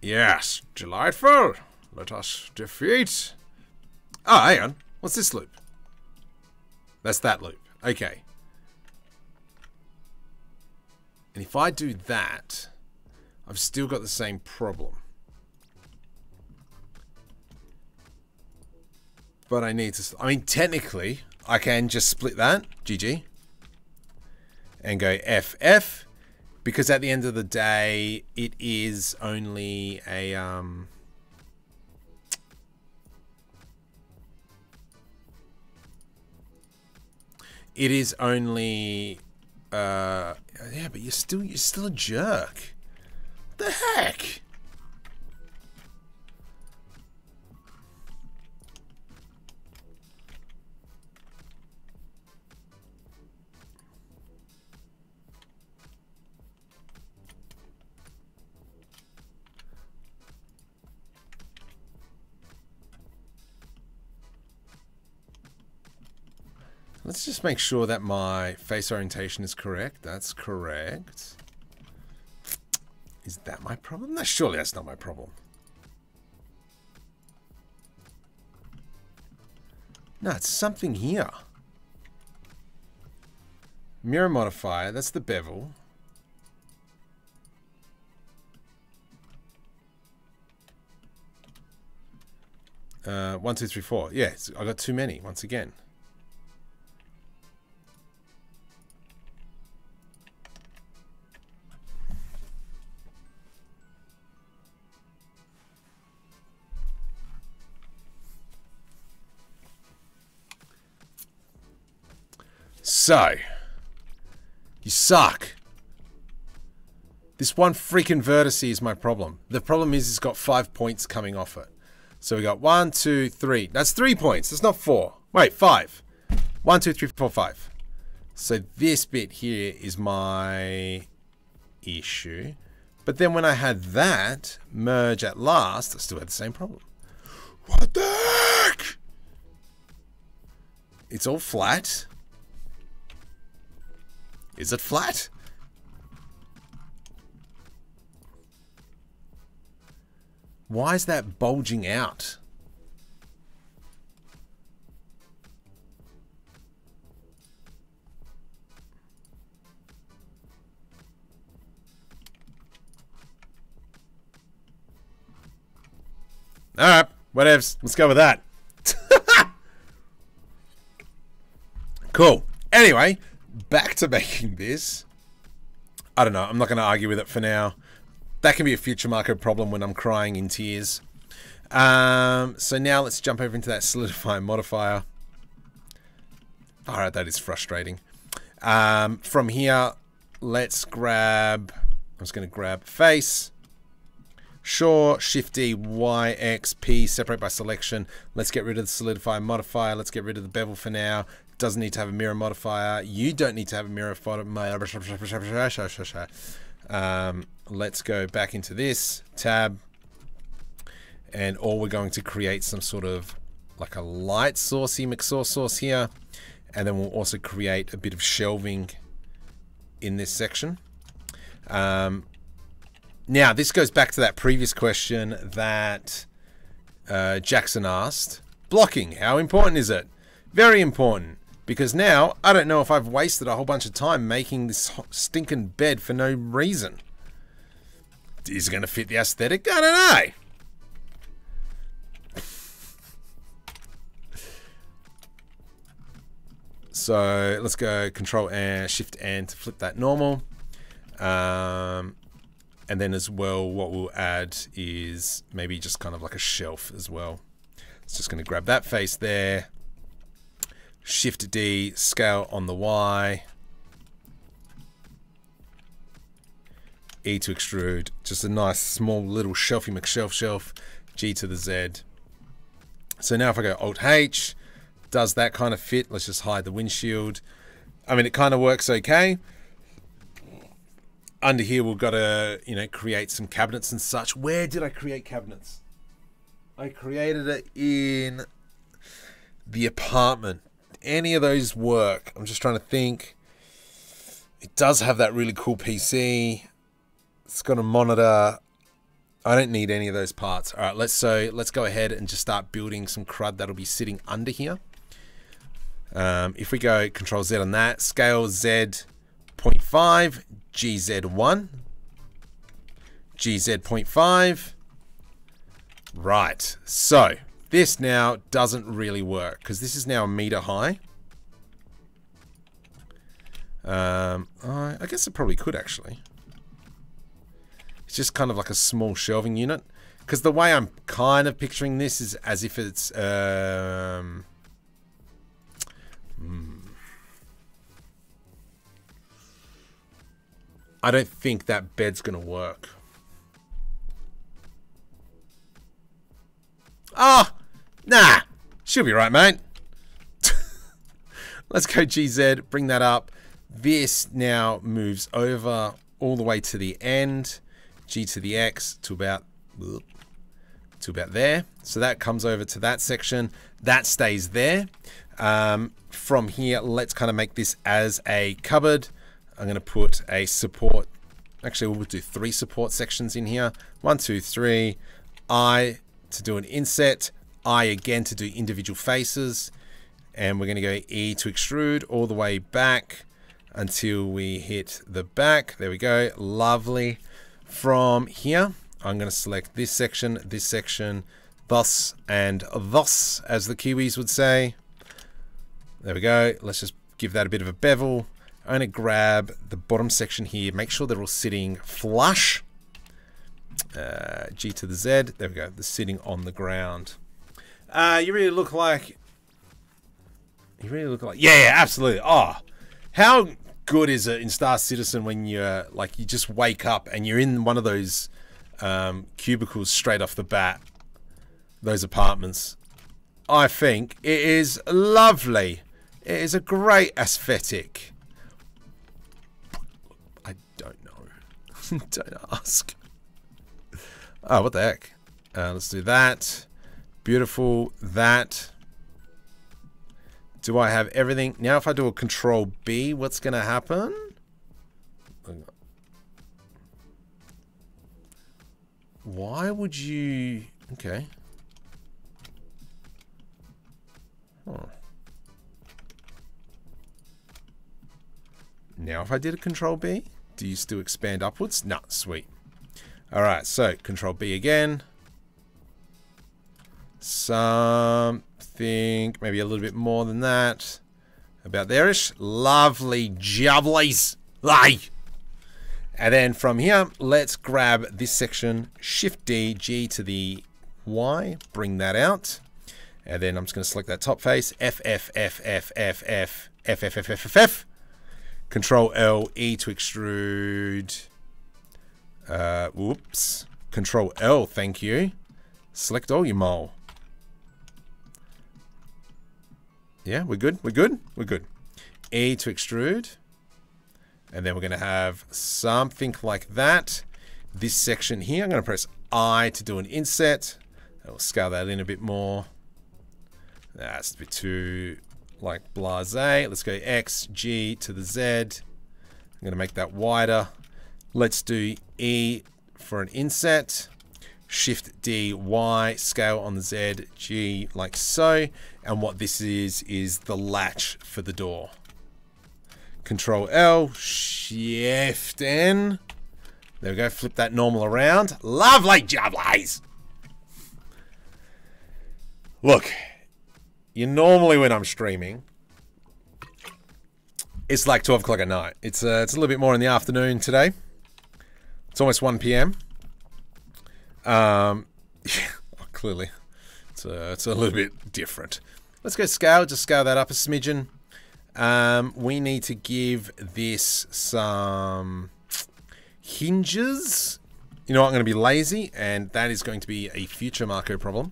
Yes, delightful. Let us defeat Oh, hang on. What's this loop? That's that loop. Okay. And if I do that, I've still got the same problem. But I need to... I mean, technically, I can just split that. GG. And go FF. Because at the end of the day, it is only a... Um, it is only uh yeah but you're still you're still a jerk. What the heck Just make sure that my face orientation is correct. That's correct. Is that my problem? No, surely that's not my problem. No, it's something here. Mirror modifier, that's the bevel. Uh, one, two, three, four. Yes, I got too many once again. So, you suck. This one freaking vertice is my problem. The problem is it's got five points coming off it. So we got one, two, three. That's three points. That's not four. Wait, five. One, two, three, four, five. So this bit here is my issue. But then when I had that merge at last, I still had the same problem. What the heck? It's all flat. Is it flat? Why is that bulging out? Alright, whatevs. Let's go with that. cool. Anyway, back to making this. I don't know. I'm not going to argue with it for now. That can be a future Marco problem when I'm crying in tears. Um, so now let's jump over into that solidify modifier. Alright, that is frustrating. Um, from here, let's grab... I'm just going to grab face. Sure, Shift D, Y, X, P, separate by selection. Let's get rid of the solidify modifier. Let's get rid of the bevel for now doesn't need to have a mirror modifier. You don't need to have a mirror modifier. Um, let's go back into this tab. And all we're going to create some sort of like a light saucy McSauce sauce here. And then we'll also create a bit of shelving in this section. Um, now, this goes back to that previous question that uh, Jackson asked. Blocking, how important is it? Very important. Because now, I don't know if I've wasted a whole bunch of time making this stinking bed for no reason. Is it going to fit the aesthetic? I don't know. So let's go Control and Shift and to flip that normal. Um, and then as well, what we'll add is maybe just kind of like a shelf as well. It's just going to grab that face there. Shift D, scale on the Y. E to extrude. Just a nice small little shelfy McShelf shelf. G to the Z. So now if I go Alt H, does that kind of fit? Let's just hide the windshield. I mean, it kind of works okay. Under here, we've got to, you know, create some cabinets and such. Where did I create cabinets? I created it in the apartment any of those work? I'm just trying to think. It does have that really cool PC. It's got a monitor. I don't need any of those parts. All right, let's so let's go ahead and just start building some crud that'll be sitting under here. Um, if we go Control Z on that, scale Z 0.5, GZ1, GZ 0.5. Right, so this now doesn't really work because this is now a meter high. Um, I guess it probably could actually. It's just kind of like a small shelving unit. Because the way I'm kind of picturing this is as if it's... Um, hmm. I don't think that bed's going to work. Ah! Nah, she'll be right, mate. Let's go GZ, bring that up. This now moves over all the way to the end. G to the X to about to about there. So that comes over to that section. That stays there. Um, from here, let's kind of make this as a cupboard. I'm going to put a support. Actually, we'll do three support sections in here. One, two, three. I to do an inset. I again to do individual faces. And we're going to go E to extrude all the way back until we hit the back. There we go. Lovely. From here, I'm going to select this section, this section, thus and thus, as the Kiwis would say. There we go. Let's just give that a bit of a bevel. I'm going to grab the bottom section here. Make sure they're all sitting flush. Uh, G to the Z. There we go. They're sitting on the ground. Uh, you really look like... You really look like... Yeah, absolutely. Oh, how good is it in Star Citizen when you're like you just wake up and you're in one of those um, cubicles straight off the bat, those apartments. I think it is lovely. It is a great aesthetic. I don't know. don't ask. Oh, what the heck? Uh, let's do that. Beautiful. That. Do I have everything? Now if I do a control B, what's going to happen? Why would you... Okay. Huh. Now if I did a control B, do you still expand upwards? No, sweet. Alright, so control B again. Some think maybe a little bit more than that. About there-ish. Lovely jubblies. Aye. And then from here, let's grab this section, Shift D, G to the Y, bring that out. And then I'm just going to select that top face, F, F, F, F, F, F, F, F, F, F, F, F. Control L, E to extrude. Uh, whoops. Control L, thank you. Select all, you mole. Yeah, we're good. We're good. We're good. E to extrude. And then we're going to have something like that. This section here, I'm going to press I to do an inset. I'll scale that in a bit more. That's a bit too like blase. Let's go X, G to the Z. I'm going to make that wider. Let's do E for an inset. Shift D, Y, scale on the Z, G, like so. And what this is, is the latch for the door. Control L, Shift N. There we go, flip that normal around. Lovely jobblies! Look, you normally when I'm streaming, it's like 12 o'clock at night. It's, uh, it's a little bit more in the afternoon today. It's almost 1 p.m. Um, yeah, clearly, it's a, it's a little bit different. Let's go scale, just scale that up a smidgen. Um, we need to give this some hinges. You know I'm going to be lazy, and that is going to be a future Marco problem.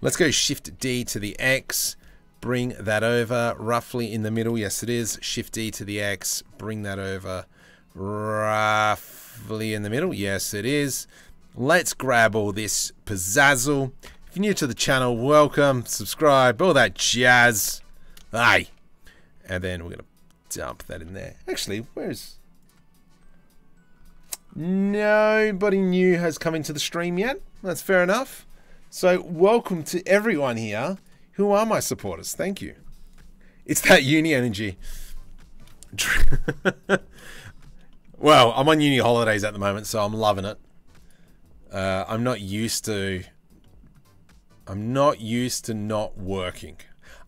Let's go Shift D to the X, bring that over roughly in the middle. Yes, it is. Shift D to the X, bring that over roughly in the middle. Yes, it is. Let's grab all this pizzazzle. If you're new to the channel, welcome, subscribe, all that jazz. Hey. And then we're going to dump that in there. Actually, where's... Nobody new has come into the stream yet. That's fair enough. So welcome to everyone here who are my supporters. Thank you. It's that uni energy. well, I'm on uni holidays at the moment, so I'm loving it. Uh, I'm not used to. I'm not used to not working.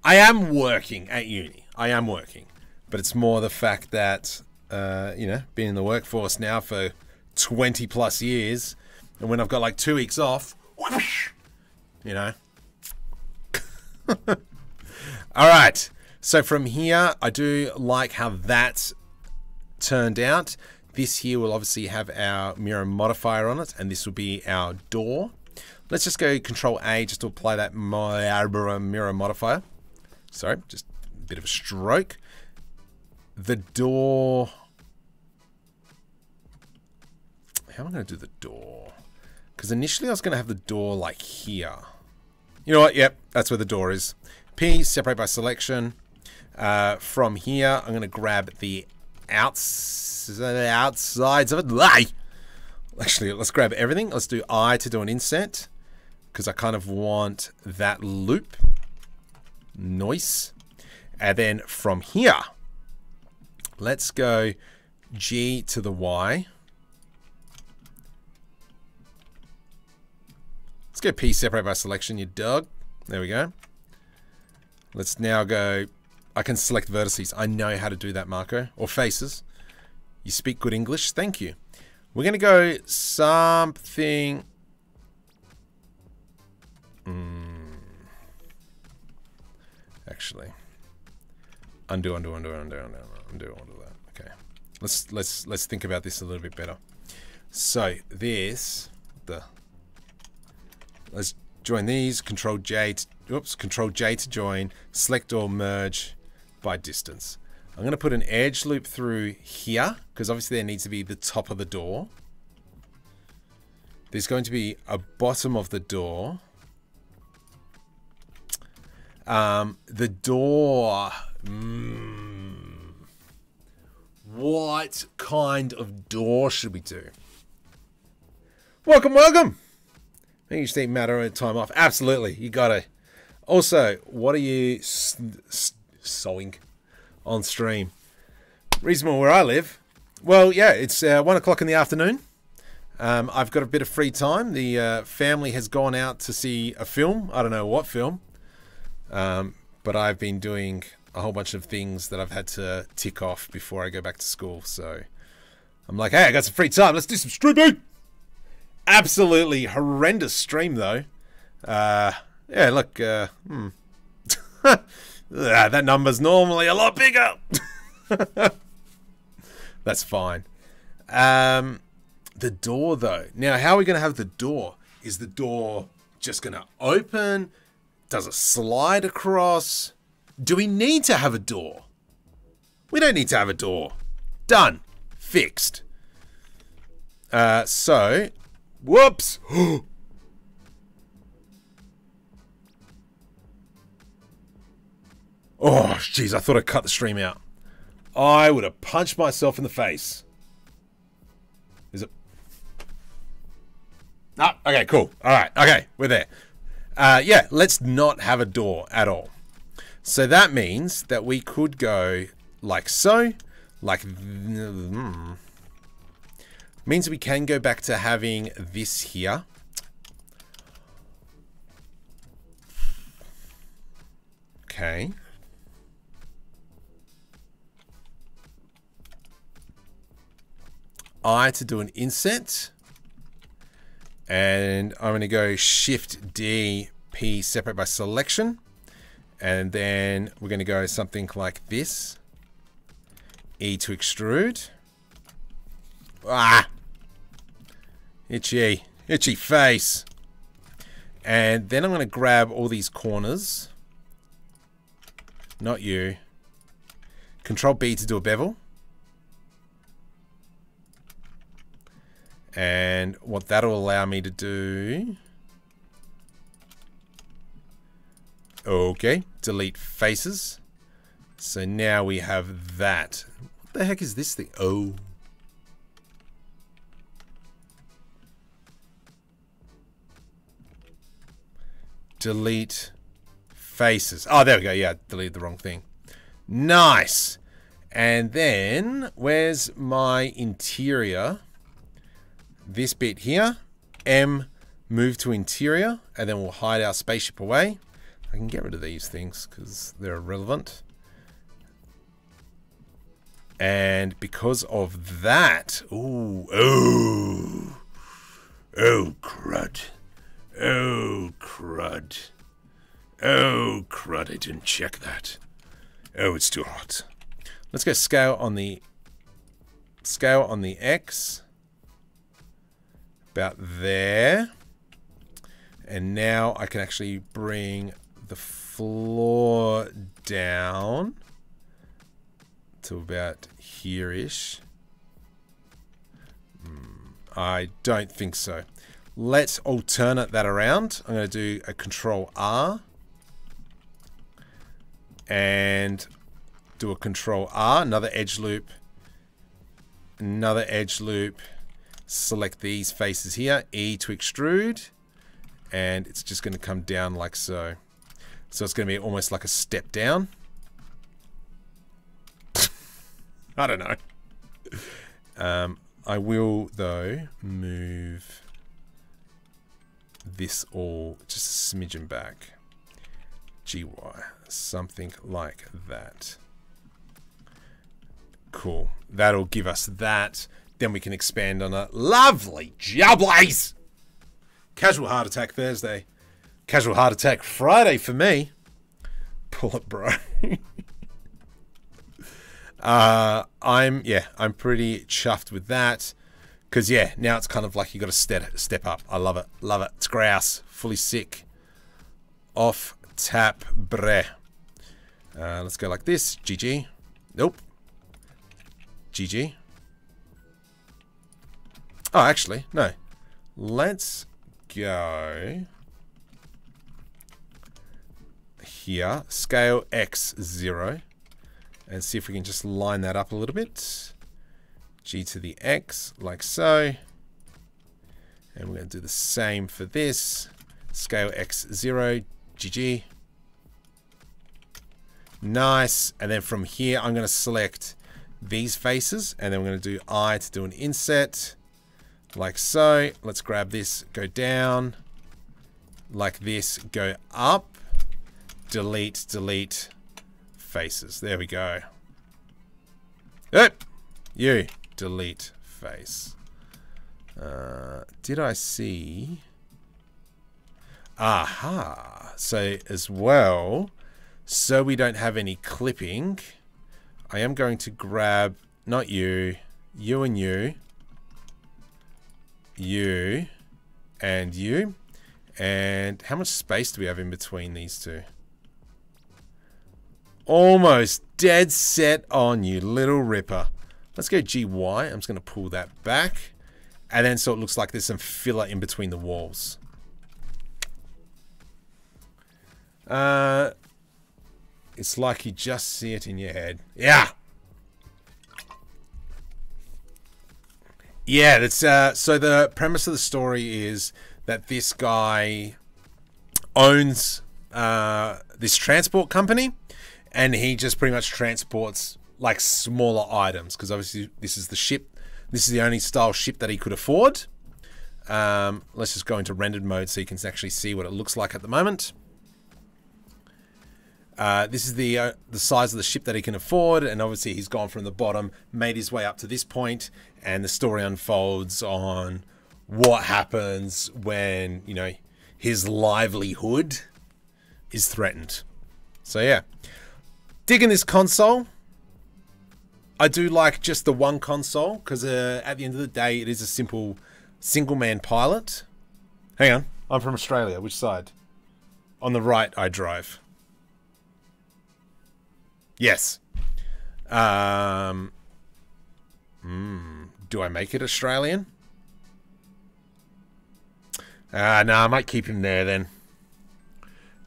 I am working at uni. I am working, but it's more the fact that uh, you know, being in the workforce now for 20 plus years, and when I've got like two weeks off, whoosh, you know. All right. So from here, I do like how that turned out. This here will obviously have our mirror modifier on it, and this will be our door. Let's just go Control A just to apply that mirror modifier. Sorry, just a bit of a stroke. The door... How am I going to do the door? Because initially I was going to have the door like here. You know what? Yep, that's where the door is. P, separate by selection. Uh, from here, I'm going to grab the outs outsides of it. Actually, let's grab everything. Let's do I to do an inset. Because I kind of want that loop. Nice. And then from here, let's go G to the Y. Let's go P separate by selection, you dog. There we go. Let's now go... I can select vertices. I know how to do that, Marco. Or faces. You speak good English. Thank you. We're going to go something... Mm. Actually. Undo, undo, undo, undo, undo, undo, undo that. Okay. Let's let's let's think about this a little bit better. So this the let's join these. Control J. To, oops. Control J to join. Select or merge by distance. I'm going to put an edge loop through here because obviously there needs to be the top of the door. There's going to be a bottom of the door. Um, the door. Mm, what kind of door should we do? Welcome, welcome. Think you just matter of time off. Absolutely, you got to. Also, what are you sewing on stream? Reasonable where I live. Well, yeah, it's uh, one o'clock in the afternoon. Um, I've got a bit of free time. The uh, family has gone out to see a film. I don't know what film. Um, but I've been doing a whole bunch of things that I've had to tick off before I go back to school. So I'm like, hey, I got some free time. Let's do some streaming. Absolutely horrendous stream though. Uh, yeah, look, uh, hmm. that number's normally a lot bigger. That's fine. Um, the door though. Now, how are we going to have the door? Is the door just going to open? Does it slide across? Do we need to have a door? We don't need to have a door. Done. Fixed. Uh, so, whoops. oh, jeez, I thought I cut the stream out. I would have punched myself in the face. Is it? Ah, okay, cool. All right, okay, we're there. Uh, yeah, let's not have a door at all. So that means that we could go like so, like... Mm, means we can go back to having this here. Okay. I to do an inset. And I'm going to go Shift D, P separate by selection. And then we're going to go something like this. E to extrude. Ah! Itchy. Itchy face. And then I'm going to grab all these corners. Not you. Control B to do a bevel. And what that'll allow me to do... Okay, delete faces. So now we have that. What the heck is this thing? Oh. Delete faces. Oh, there we go. Yeah, delete the wrong thing. Nice. And then, where's my interior? This bit here, M, move to interior, and then we'll hide our spaceship away. I can get rid of these things because they're irrelevant. And because of that, ooh, oh, oh, crud. Oh, crud. Oh, crud, I didn't check that. Oh, it's too hot. Let's go scale on the, scale on the X about there. And now I can actually bring the floor down to about here-ish. Mm, I don't think so. Let's alternate that around. I'm going to do a control R and do a control R, another edge loop, another edge loop, select these faces here, E to extrude, and it's just going to come down like so. So it's going to be almost like a step down. I don't know. Um, I will, though, move this all just a smidgen back. GY, something like that. Cool. That'll give us that. Then we can expand on a lovely Jawblaze! Casual Heart Attack Thursday. Casual Heart Attack Friday for me. Pull it, bro. uh, I'm, yeah, I'm pretty chuffed with that. Because, yeah, now it's kind of like you got to step, step up. I love it. Love it. It's grouse. Fully sick. Off tap bre. Uh, let's go like this. GG. Nope. GG. Oh, actually, no. Let's go here. Scale X0. And see if we can just line that up a little bit. G to the X, like so. And we're going to do the same for this. Scale X0, GG. Nice. And then from here, I'm going to select these faces. And then we're going to do I to do an inset. Like so. Let's grab this, go down. Like this, go up. Delete, delete faces. There we go. Yep. You delete face. Uh, did I see? Aha. So as well, so we don't have any clipping, I am going to grab, not you, you and you, you, and you. And how much space do we have in between these two? Almost dead set on you, little ripper. Let's go GY. I'm just going to pull that back. And then so it looks like there's some filler in between the walls. Uh, it's like you just see it in your head. Yeah. Yeah, that's uh, so the premise of the story is that this guy owns uh, this transport company and he just pretty much transports like smaller items because obviously this is the ship. This is the only style ship that he could afford. Um, let's just go into rendered mode so you can actually see what it looks like at the moment. Uh, this is the uh, the size of the ship that he can afford, and obviously he's gone from the bottom, made his way up to this point, and the story unfolds on what happens when you know his livelihood is threatened. So yeah, digging this console. I do like just the one console because uh, at the end of the day, it is a simple single man pilot. Hang on, I'm from Australia. Which side? On the right, I drive. Yes. Um. Mm, do I make it Australian? Uh, no, I might keep him there then.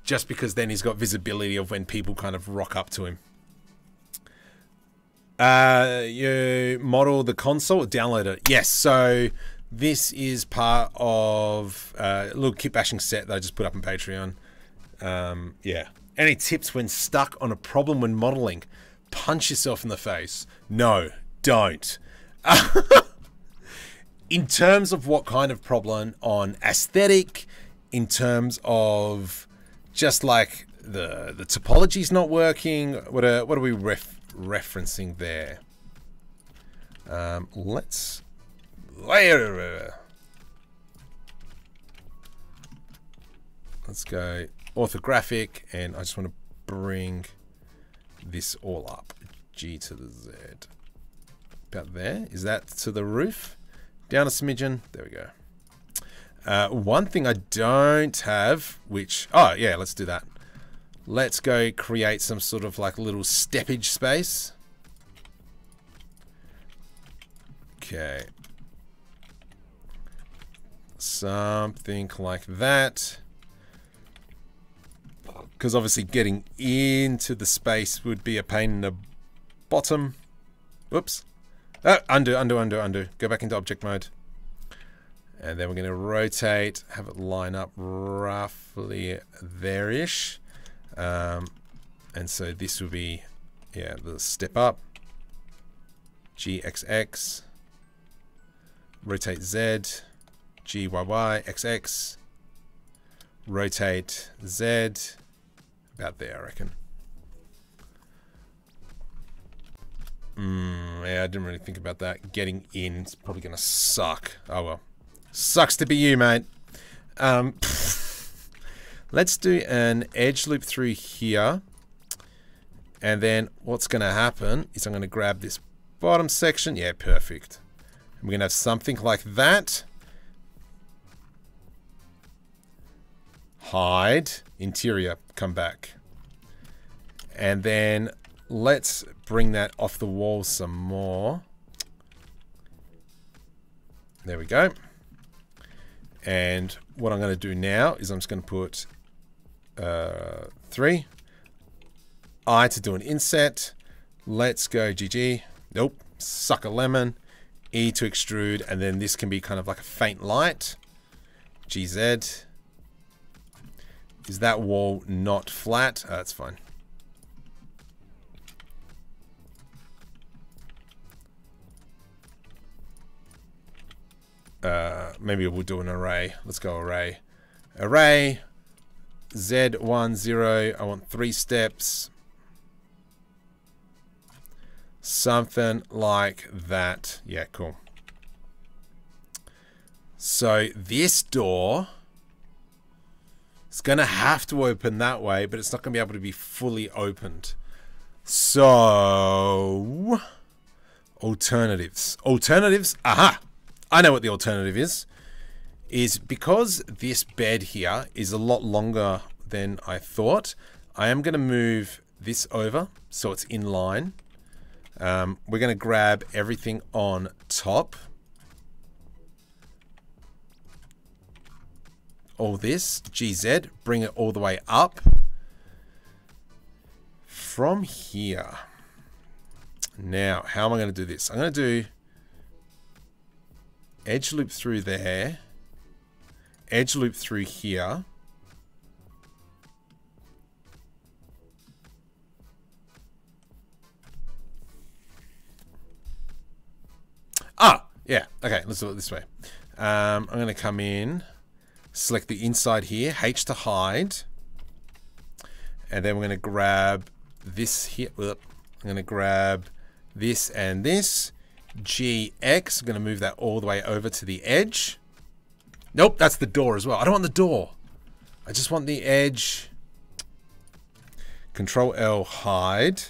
Just because then he's got visibility of when people kind of rock up to him. Uh, you model the console, download it. Yes, so this is part of uh, a little kit bashing set that I just put up on Patreon. Um, yeah. Any tips when stuck on a problem when modeling? Punch yourself in the face. No, don't. in terms of what kind of problem on aesthetic, in terms of just like the the topology's not working. What are what are we ref referencing there? Um, let's layer. let's go orthographic, and I just want to bring this all up. G to the Z. About there. Is that to the roof? Down a smidgen. There we go. Uh, one thing I don't have, which... Oh, yeah, let's do that. Let's go create some sort of like little steppage space. Okay. Something like that. Because obviously getting into the space would be a pain in the bottom. Whoops. Oh, undo, undo, undo, undo. Go back into object mode. And then we're going to rotate, have it line up roughly there-ish. Um, and so this will be, yeah, the step up. GXX. Rotate Z. GYY. XX. rotate Z about there, I reckon. Mm, yeah, I didn't really think about that. Getting in is probably going to suck. Oh well. Sucks to be you, mate. Um, let's do an edge loop through here. And then what's going to happen is I'm going to grab this bottom section. Yeah, perfect. we're going to have something like that. Hide. Interior. Come back. And then let's bring that off the wall some more. There we go. And what I'm going to do now is I'm just going to put uh, three. I to do an inset. Let's go GG. Nope. Suck a lemon. E to extrude. And then this can be kind of like a faint light. GZ. Is that wall not flat? Oh, that's fine. Uh, maybe we'll do an array. Let's go array. Array. Z1, 0. I want three steps. Something like that. Yeah, cool. So this door is going to have to open that way, but it's not going to be able to be fully opened. So, alternatives. Alternatives. Aha! I know what the alternative is. Is because this bed here is a lot longer than I thought, I am going to move this over so it's in line. Um, we're going to grab everything on top. All this, GZ, bring it all the way up. From here. Now, how am I going to do this? I'm going to do edge loop through there, edge loop through here. Ah, yeah. Okay, let's do it this way. Um, I'm going to come in, select the inside here, H to hide. And then we're going to grab this here. I'm going to grab this and this. GX. I'm going to move that all the way over to the edge. Nope, that's the door as well. I don't want the door. I just want the edge. Control L, hide.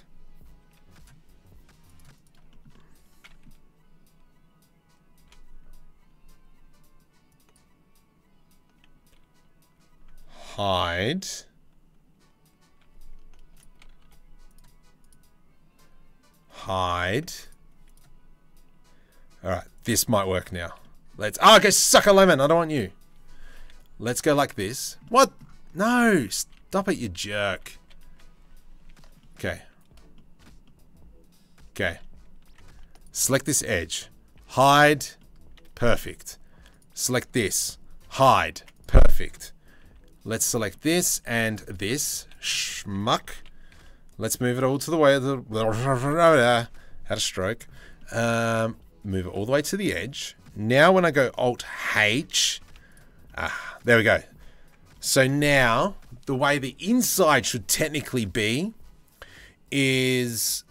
Hide. Hide. Alright, this might work now. Let's... Oh, okay, suck a lemon. I don't want you. Let's go like this. What? No! Stop it, you jerk. Okay. Okay. Select this edge. Hide. Perfect. Select this. Hide. Perfect. Let's select this and this. Schmuck. Let's move it all to the way of the... Had a stroke. Um, move it all the way to the edge. Now when I go Alt H, ah, there we go. So now the way the inside should technically be is,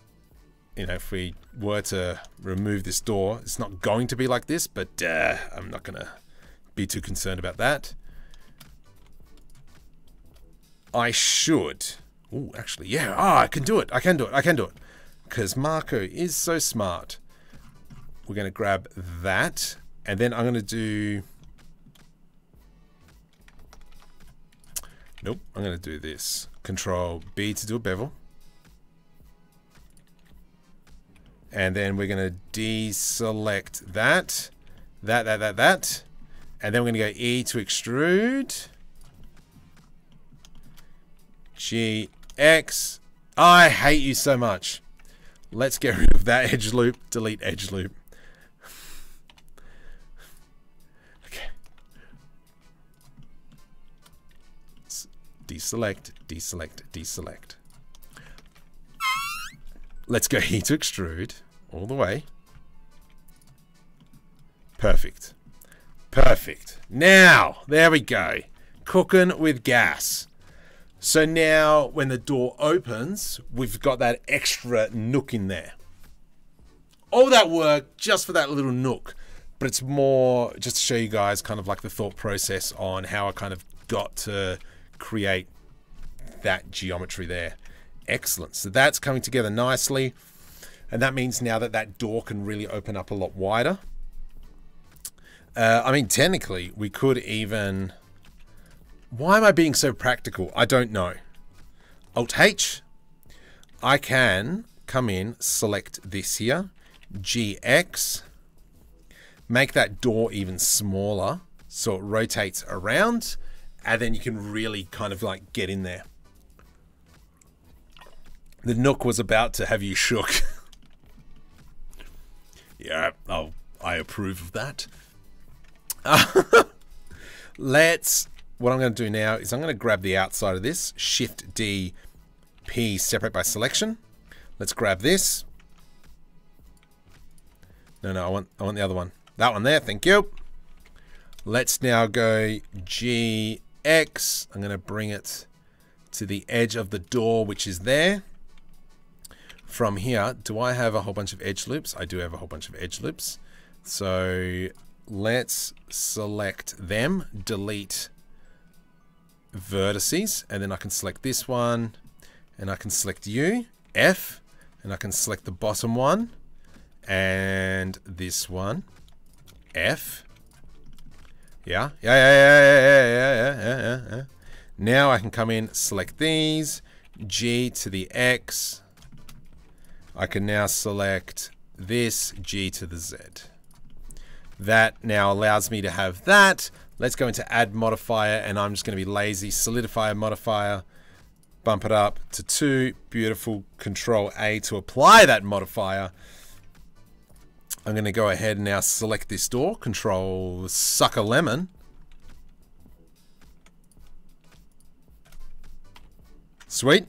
you know, if we were to remove this door, it's not going to be like this, but uh, I'm not going to be too concerned about that. I should. Oh, actually, yeah. Ah, I can do it. I can do it. I can do it. Because Marco is so smart. We're going to grab that. And then I'm going to do... Nope, I'm going to do this. Control B to do a bevel. And then we're going to deselect that. That, that, that, that. And then we're going to go E to extrude. G, X. I hate you so much. Let's get rid of that edge loop. Delete edge loop. Okay. Deselect, deselect, deselect. Let's go here to extrude all the way. Perfect. Perfect. Now, there we go. Cooking with gas. So now when the door opens, we've got that extra nook in there. All that work just for that little nook. But it's more just to show you guys kind of like the thought process on how I kind of got to create that geometry there. Excellent. So that's coming together nicely. And that means now that that door can really open up a lot wider. Uh, I mean, technically, we could even... Why am I being so practical? I don't know. Alt-H. I can come in, select this here. GX. Make that door even smaller so it rotates around. And then you can really kind of like get in there. The Nook was about to have you shook. yeah, oh, I approve of that. let's, what I'm going to do now is I'm going to grab the outside of this, Shift D, P, separate by selection. Let's grab this. No, no, I want, I want the other one. That one there, thank you. Let's now go GX. I'm going to bring it to the edge of the door, which is there. From here, do I have a whole bunch of edge loops? I do have a whole bunch of edge loops. So let's select them, delete vertices, and then I can select this one, and I can select you, F, and I can select the bottom one, and this one, F. Yeah, yeah, yeah, yeah, yeah, yeah, yeah, yeah, yeah. Now I can come in, select these, G to the X. I can now select this, G to the Z. That now allows me to have that. Let's go into add modifier and I'm just going to be lazy. Solidify modifier. Bump it up to 2. Beautiful. Control A to apply that modifier. I'm going to go ahead and now select this door. Control sucker lemon. Sweet.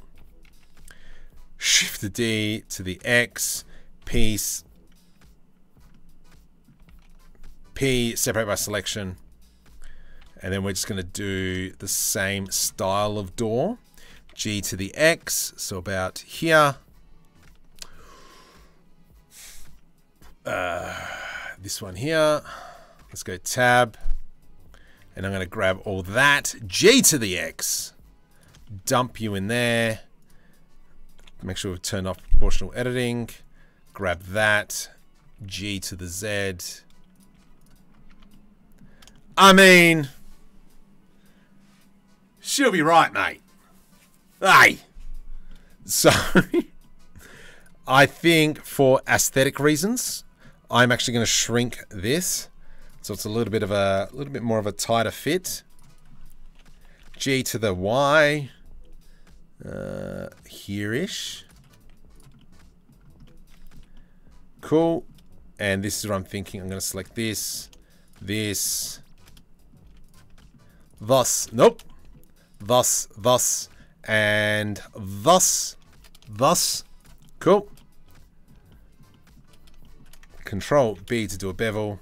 Shift the D to the X. Piece P, separate by selection. And then we're just going to do the same style of door. G to the X, so about here. Uh, this one here. Let's go tab. And I'm going to grab all that. G to the X. Dump you in there. Make sure we've turned off proportional editing. Grab that. G to the Z. I mean, she'll be right, mate. Hey. So, I think for aesthetic reasons, I'm actually going to shrink this. So it's a little bit of a, little bit more of a tighter fit. G to the Y. Uh, here-ish. Cool. And this is what I'm thinking. I'm going to select this, this, thus, nope, thus, thus, and thus, thus, cool. Control B to do a bevel.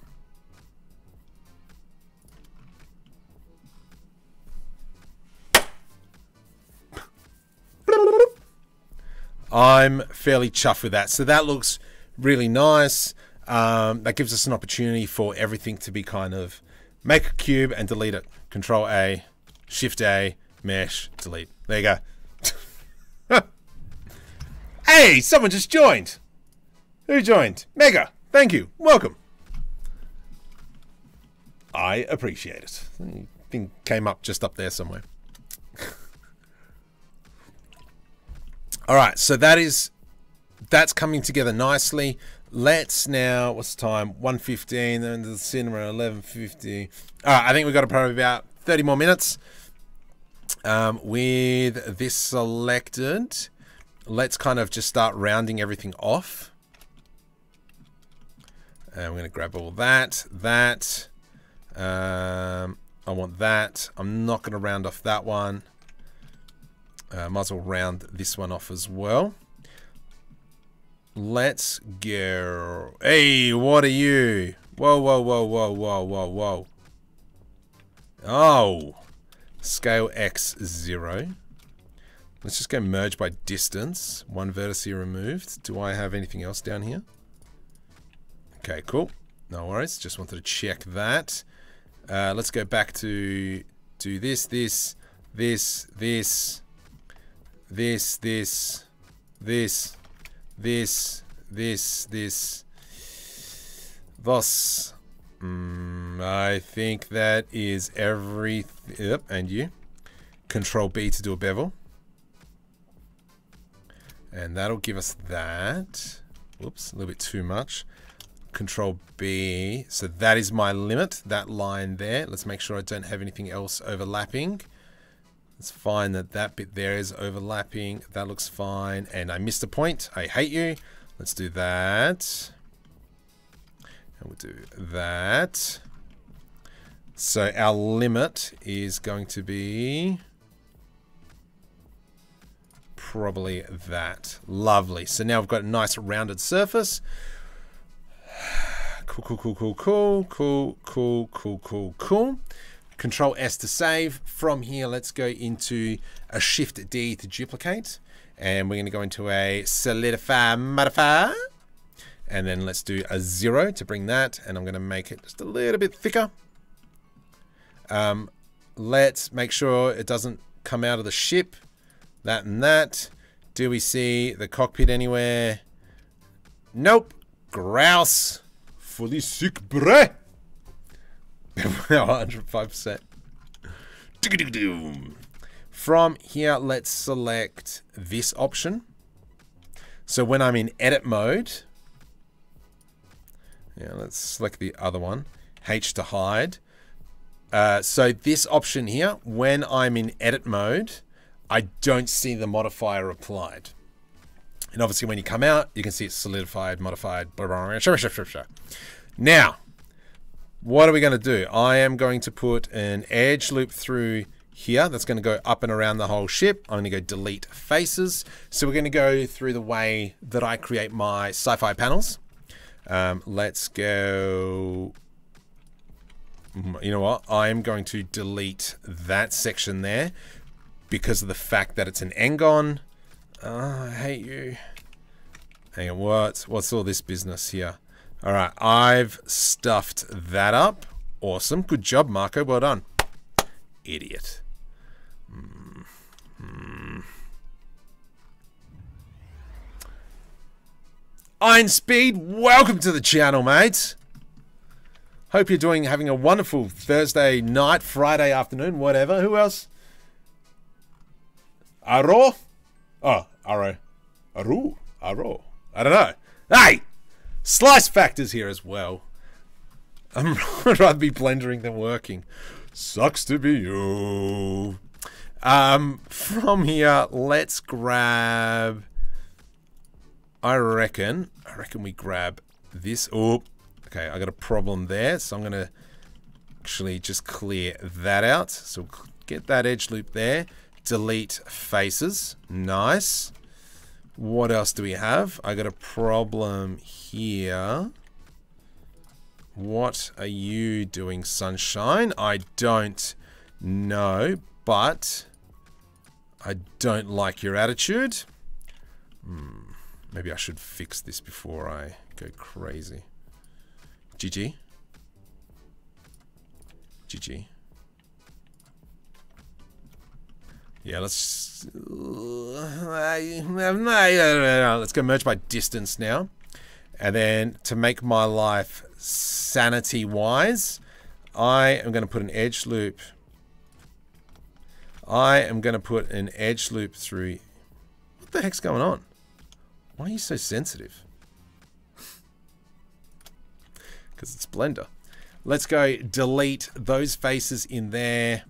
I'm fairly chuffed with that. So that looks really nice. Um, that gives us an opportunity for everything to be kind of make a cube and delete it. Control A, Shift A, mesh, delete. There you go. hey, someone just joined. Who joined? Mega. Thank you. Welcome. I appreciate it. Thing came up just up there somewhere. All right, so that is that's coming together nicely. Let's now, what's the time? 1.15, then the cinema 11.50. All right, I think we've got probably about 30 more minutes. Um, with this selected, let's kind of just start rounding everything off. And I'm going to grab all that, that. Um, I want that. I'm not going to round off that one. Uh, might as well round this one off as well. Let's go. Hey, what are you? Whoa, whoa, whoa, whoa, whoa, whoa, whoa. Oh. Scale X 0. Let's just go merge by distance. One vertex removed. Do I have anything else down here? Okay, cool. No worries. Just wanted to check that. Uh, let's go back to do this, this, this, this, this, this, this, this, this, this, thus. Mm, Um, I think that is every. Yep, and you. Control B to do a bevel. And that'll give us that. Whoops, a little bit too much. Control B. So that is my limit, that line there. Let's make sure I don't have anything else overlapping. It's fine that that bit there is overlapping. That looks fine. And I missed a point. I hate you. Let's do that. And we'll do that. So our limit is going to be probably that. Lovely. So now we've got a nice rounded surface. Cool, cool, cool, cool, cool, cool, cool, cool, cool, cool. Control S to save. From here, let's go into a Shift D to duplicate. And we're going to go into a solidify modifier. And then let's do a zero to bring that. And I'm going to make it just a little bit thicker. Um, let's make sure it doesn't come out of the ship that and that. Do we see the cockpit anywhere? Nope. Grouse. Fully sick, bruh. 105%. From here, let's select this option. So when I'm in edit mode, yeah, let's select the other one, H to hide. Uh, so this option here, when I'm in edit mode, I don't see the modifier applied. And obviously when you come out, you can see it's solidified, modified, blah, blah, blah, Now, what are we going to do? I am going to put an edge loop through here. That's going to go up and around the whole ship. I'm going to go delete faces. So we're going to go through the way that I create my sci-fi panels. Um, let's go... You know what? I'm going to delete that section there because of the fact that it's an N-gon. Oh, I hate you. Hang on, what? What's all this business here? All right, I've stuffed that up. Awesome. Good job, Marco. Well done. Idiot. Mm. Mm. Iron Speed, welcome to the channel, mates. Hope you're doing, having a wonderful Thursday night, Friday afternoon, whatever. Who else? Aro? Oh, Aro. Aru? Aro. I don't know. Hey! Slice Factor's here as well. I'm rather be blendering than working. Sucks to be you. Um, from here, let's grab... I reckon, I reckon we grab this. Oh, okay, I got a problem there. So I'm going to actually just clear that out. So get that edge loop there delete faces. Nice. What else do we have? I got a problem here. What are you doing, Sunshine? I don't know, but I don't like your attitude. Hmm. Maybe I should fix this before I go crazy. GG. GG. Yeah, let's let's go merge by distance now. And then to make my life sanity wise, I am going to put an edge loop. I am going to put an edge loop through. What the heck's going on? Why are you so sensitive? Because it's Blender. Let's go delete those faces in there.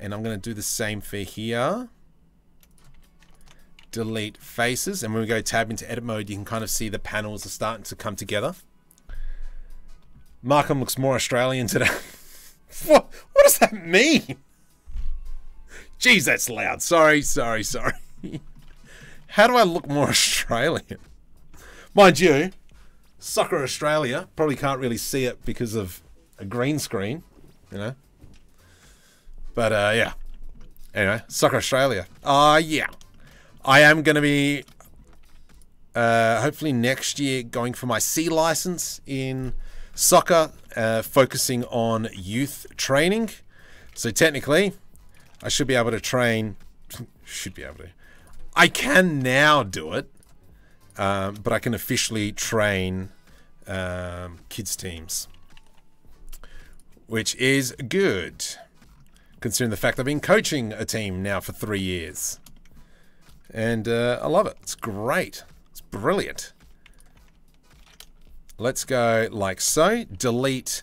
And I'm going to do the same for here. Delete faces. And when we go tab into edit mode, you can kind of see the panels are starting to come together. Markom looks more Australian today. what, what does that mean? Jeez, that's loud. Sorry, sorry, sorry. How do I look more Australian? Mind you, Soccer Australia probably can't really see it because of a green screen, you know. But uh, yeah, Anyway, Soccer Australia. Uh, yeah. I am going to be, uh, hopefully next year, going for my C license in soccer, uh, focusing on youth training. So technically, I should be able to train. Should be able to. I can now do it, um, but I can officially train um, kids teams, which is good, considering the fact I've been coaching a team now for three years, and uh, I love it. It's great. It's brilliant. Let's go like so. Delete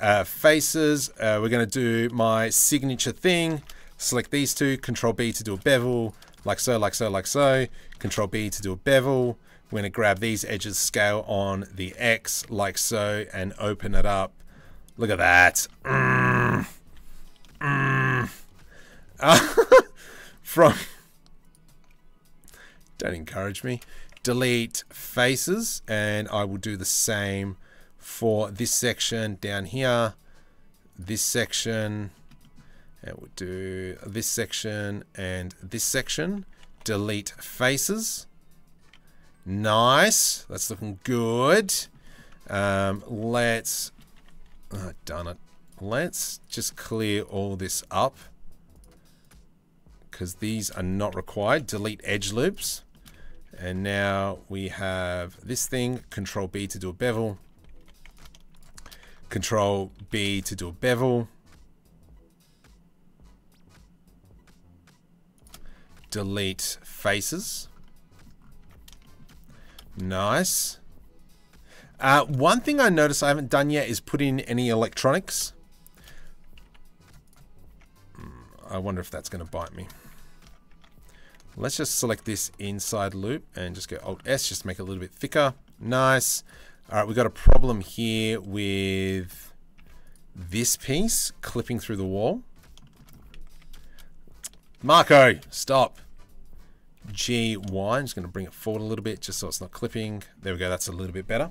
uh, faces. Uh, we're going to do my signature thing. Select these two. Control B to do a bevel. Like so, like so, like so. Control B to do a bevel. We're going to grab these edges, scale on the X, like so, and open it up. Look at that. Mm. Mm. From... Don't encourage me delete faces and I will do the same for this section down here this section and we'll do this section and this section delete faces nice that's looking good um, let's oh, done it let's just clear all this up because these are not required delete edge loops and now we have this thing, control B to do a bevel. Control B to do a bevel. Delete faces. Nice. Uh, one thing I noticed I haven't done yet is put in any electronics. Hmm, I wonder if that's going to bite me. Let's just select this inside loop and just go Alt S, just make it a little bit thicker. Nice. All right, we've got a problem here with this piece clipping through the wall. Marco, stop. GY, I'm just going to bring it forward a little bit just so it's not clipping. There we go, that's a little bit better.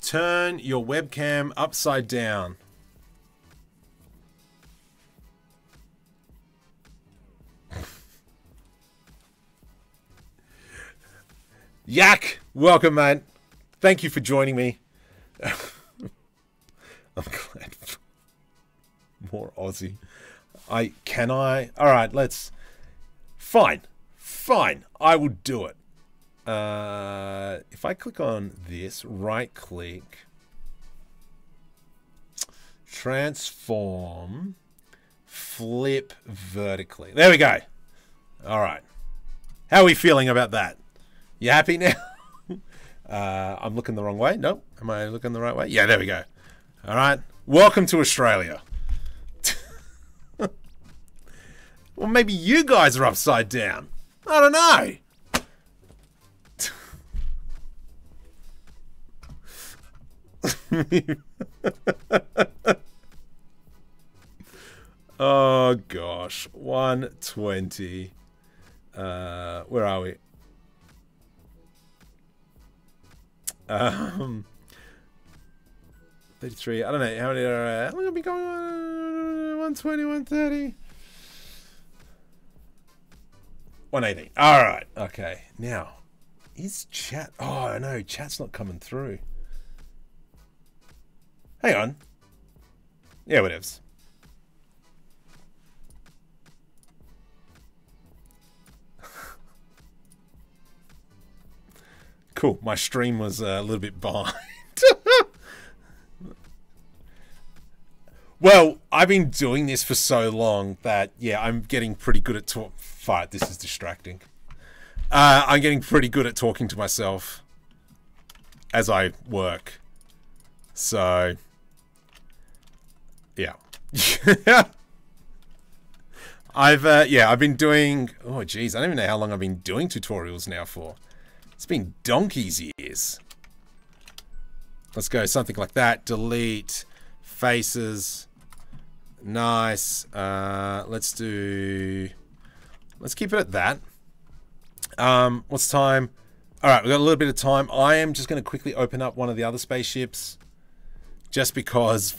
Turn your webcam upside down. Yak, welcome, man. Thank you for joining me. I'm glad. More Aussie. I can I. All right, let's. Fine, fine. I will do it. Uh, if I click on this, right click, transform, flip vertically. There we go. All right. How are we feeling about that? You happy now? uh, I'm looking the wrong way. Nope. Am I looking the right way? Yeah, there we go. All right. Welcome to Australia. well, maybe you guys are upside down. I don't know. oh gosh, 120. Uh, where are we? Um, 33. I don't know. How many are. Uh, I'm to be going 120, 130. 118. All right. Okay. Now, is chat. Oh, no. Chat's not coming through. Hang on. Yeah, whatevs. Cool. My stream was uh, a little bit behind. well, I've been doing this for so long that, yeah, I'm getting pretty good at talk. Fight, this is distracting. Uh, I'm getting pretty good at talking to myself as I work. So, yeah. I've, uh, yeah, I've been doing, oh, geez, I don't even know how long I've been doing tutorials now for. It's been donkey's years. Let's go something like that. Delete faces. Nice. Uh, let's do... Let's keep it at that. Um, what's time? All right, we've got a little bit of time. I am just going to quickly open up one of the other spaceships. Just because...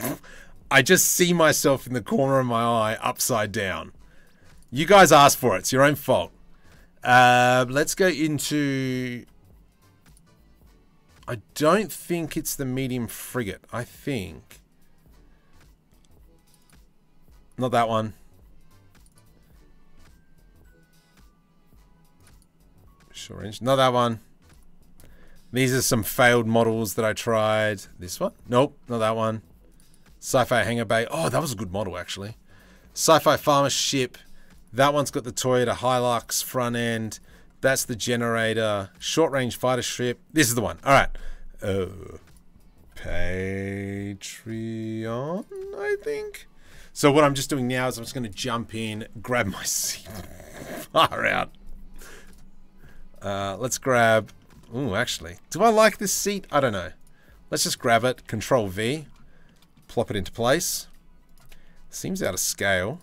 I just see myself in the corner of my eye upside down. You guys asked for it. It's your own fault. Uh, let's go into... I don't think it's the medium frigate. I think... Not that one. Range. Not that one. These are some failed models that I tried. This one? Nope, not that one. Sci-Fi Hangar Bay. Oh, that was a good model, actually. Sci-Fi Farmer Ship. That one's got the Toyota Hilux front end. That's the generator. Short-range fighter ship. This is the one. All right. Uh, Patreon, I think. So what I'm just doing now is I'm just going to jump in, grab my seat. Far out. Uh, let's grab... Ooh, actually. Do I like this seat? I don't know. Let's just grab it. Control V. Plop it into place. Seems out of scale.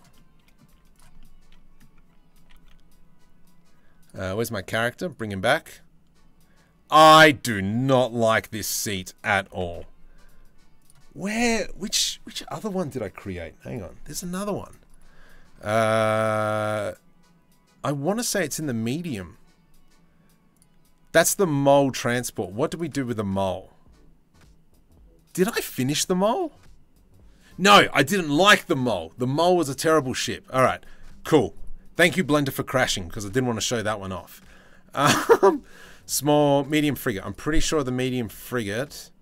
Uh, where's my character? Bring him back. I do not like this seat at all. Where, which, which other one did I create? Hang on, there's another one. Uh, I want to say it's in the medium. That's the mole transport. What do we do with the mole? Did I finish the mole? No, I didn't like the mole. The mole was a terrible ship. All right, cool. Thank you, Blender, for crashing, because I didn't want to show that one off. Um, small, medium frigate. I'm pretty sure the medium frigate...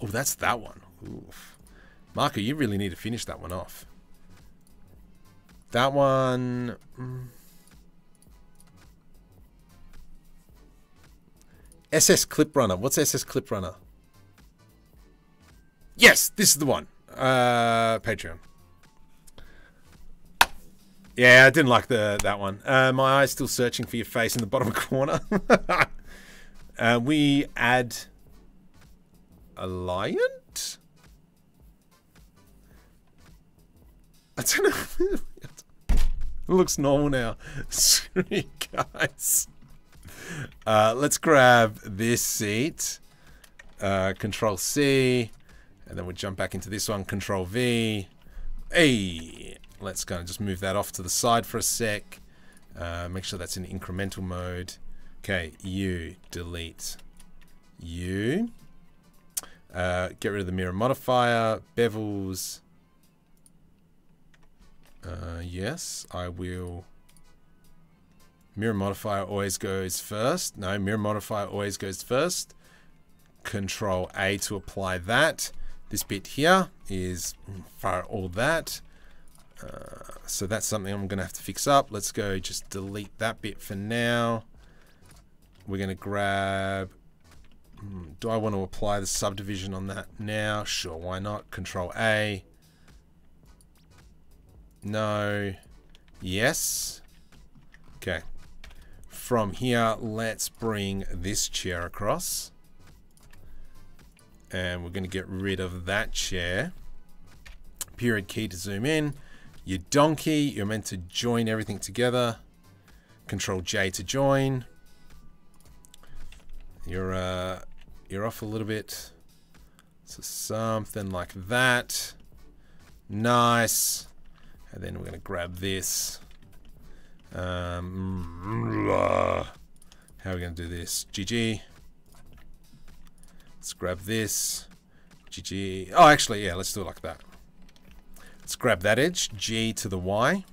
Oh, that's that one. Oof. Marco, you really need to finish that one off. That one... Mm. SS Clip Runner. What's SS Clip Runner? Yes, this is the one. Uh, Patreon. Yeah, I didn't like the that one. Uh, my eye's still searching for your face in the bottom corner. uh, we add Alliant? I don't know. it looks normal now. Sorry, guys. Uh, let's grab this seat. Uh, control C. And then we'll jump back into this one. Control V. Let's go and just move that off to the side for a sec. Uh, make sure that's in incremental mode. Okay, U. Delete. U. Uh, get rid of the mirror modifier. Bevels. Uh, yes, I will Mirror modifier always goes first. No, mirror modifier always goes first. Control A to apply that. This bit here is for all that. Uh, so that's something I'm going to have to fix up. Let's go just delete that bit for now. We're going to grab... Hmm, do I want to apply the subdivision on that now? Sure, why not? Control A. No. Yes. Okay. From here, let's bring this chair across. And we're going to get rid of that chair. Period key to zoom in. Your donkey, you're meant to join everything together. Control J to join. You're uh, you're off a little bit. So something like that. Nice. And then we're going to grab this. Um, how are we going to do this? GG. Let's grab this. GG. Oh, actually, yeah, let's do it like that. Let's grab that edge. G to the Y.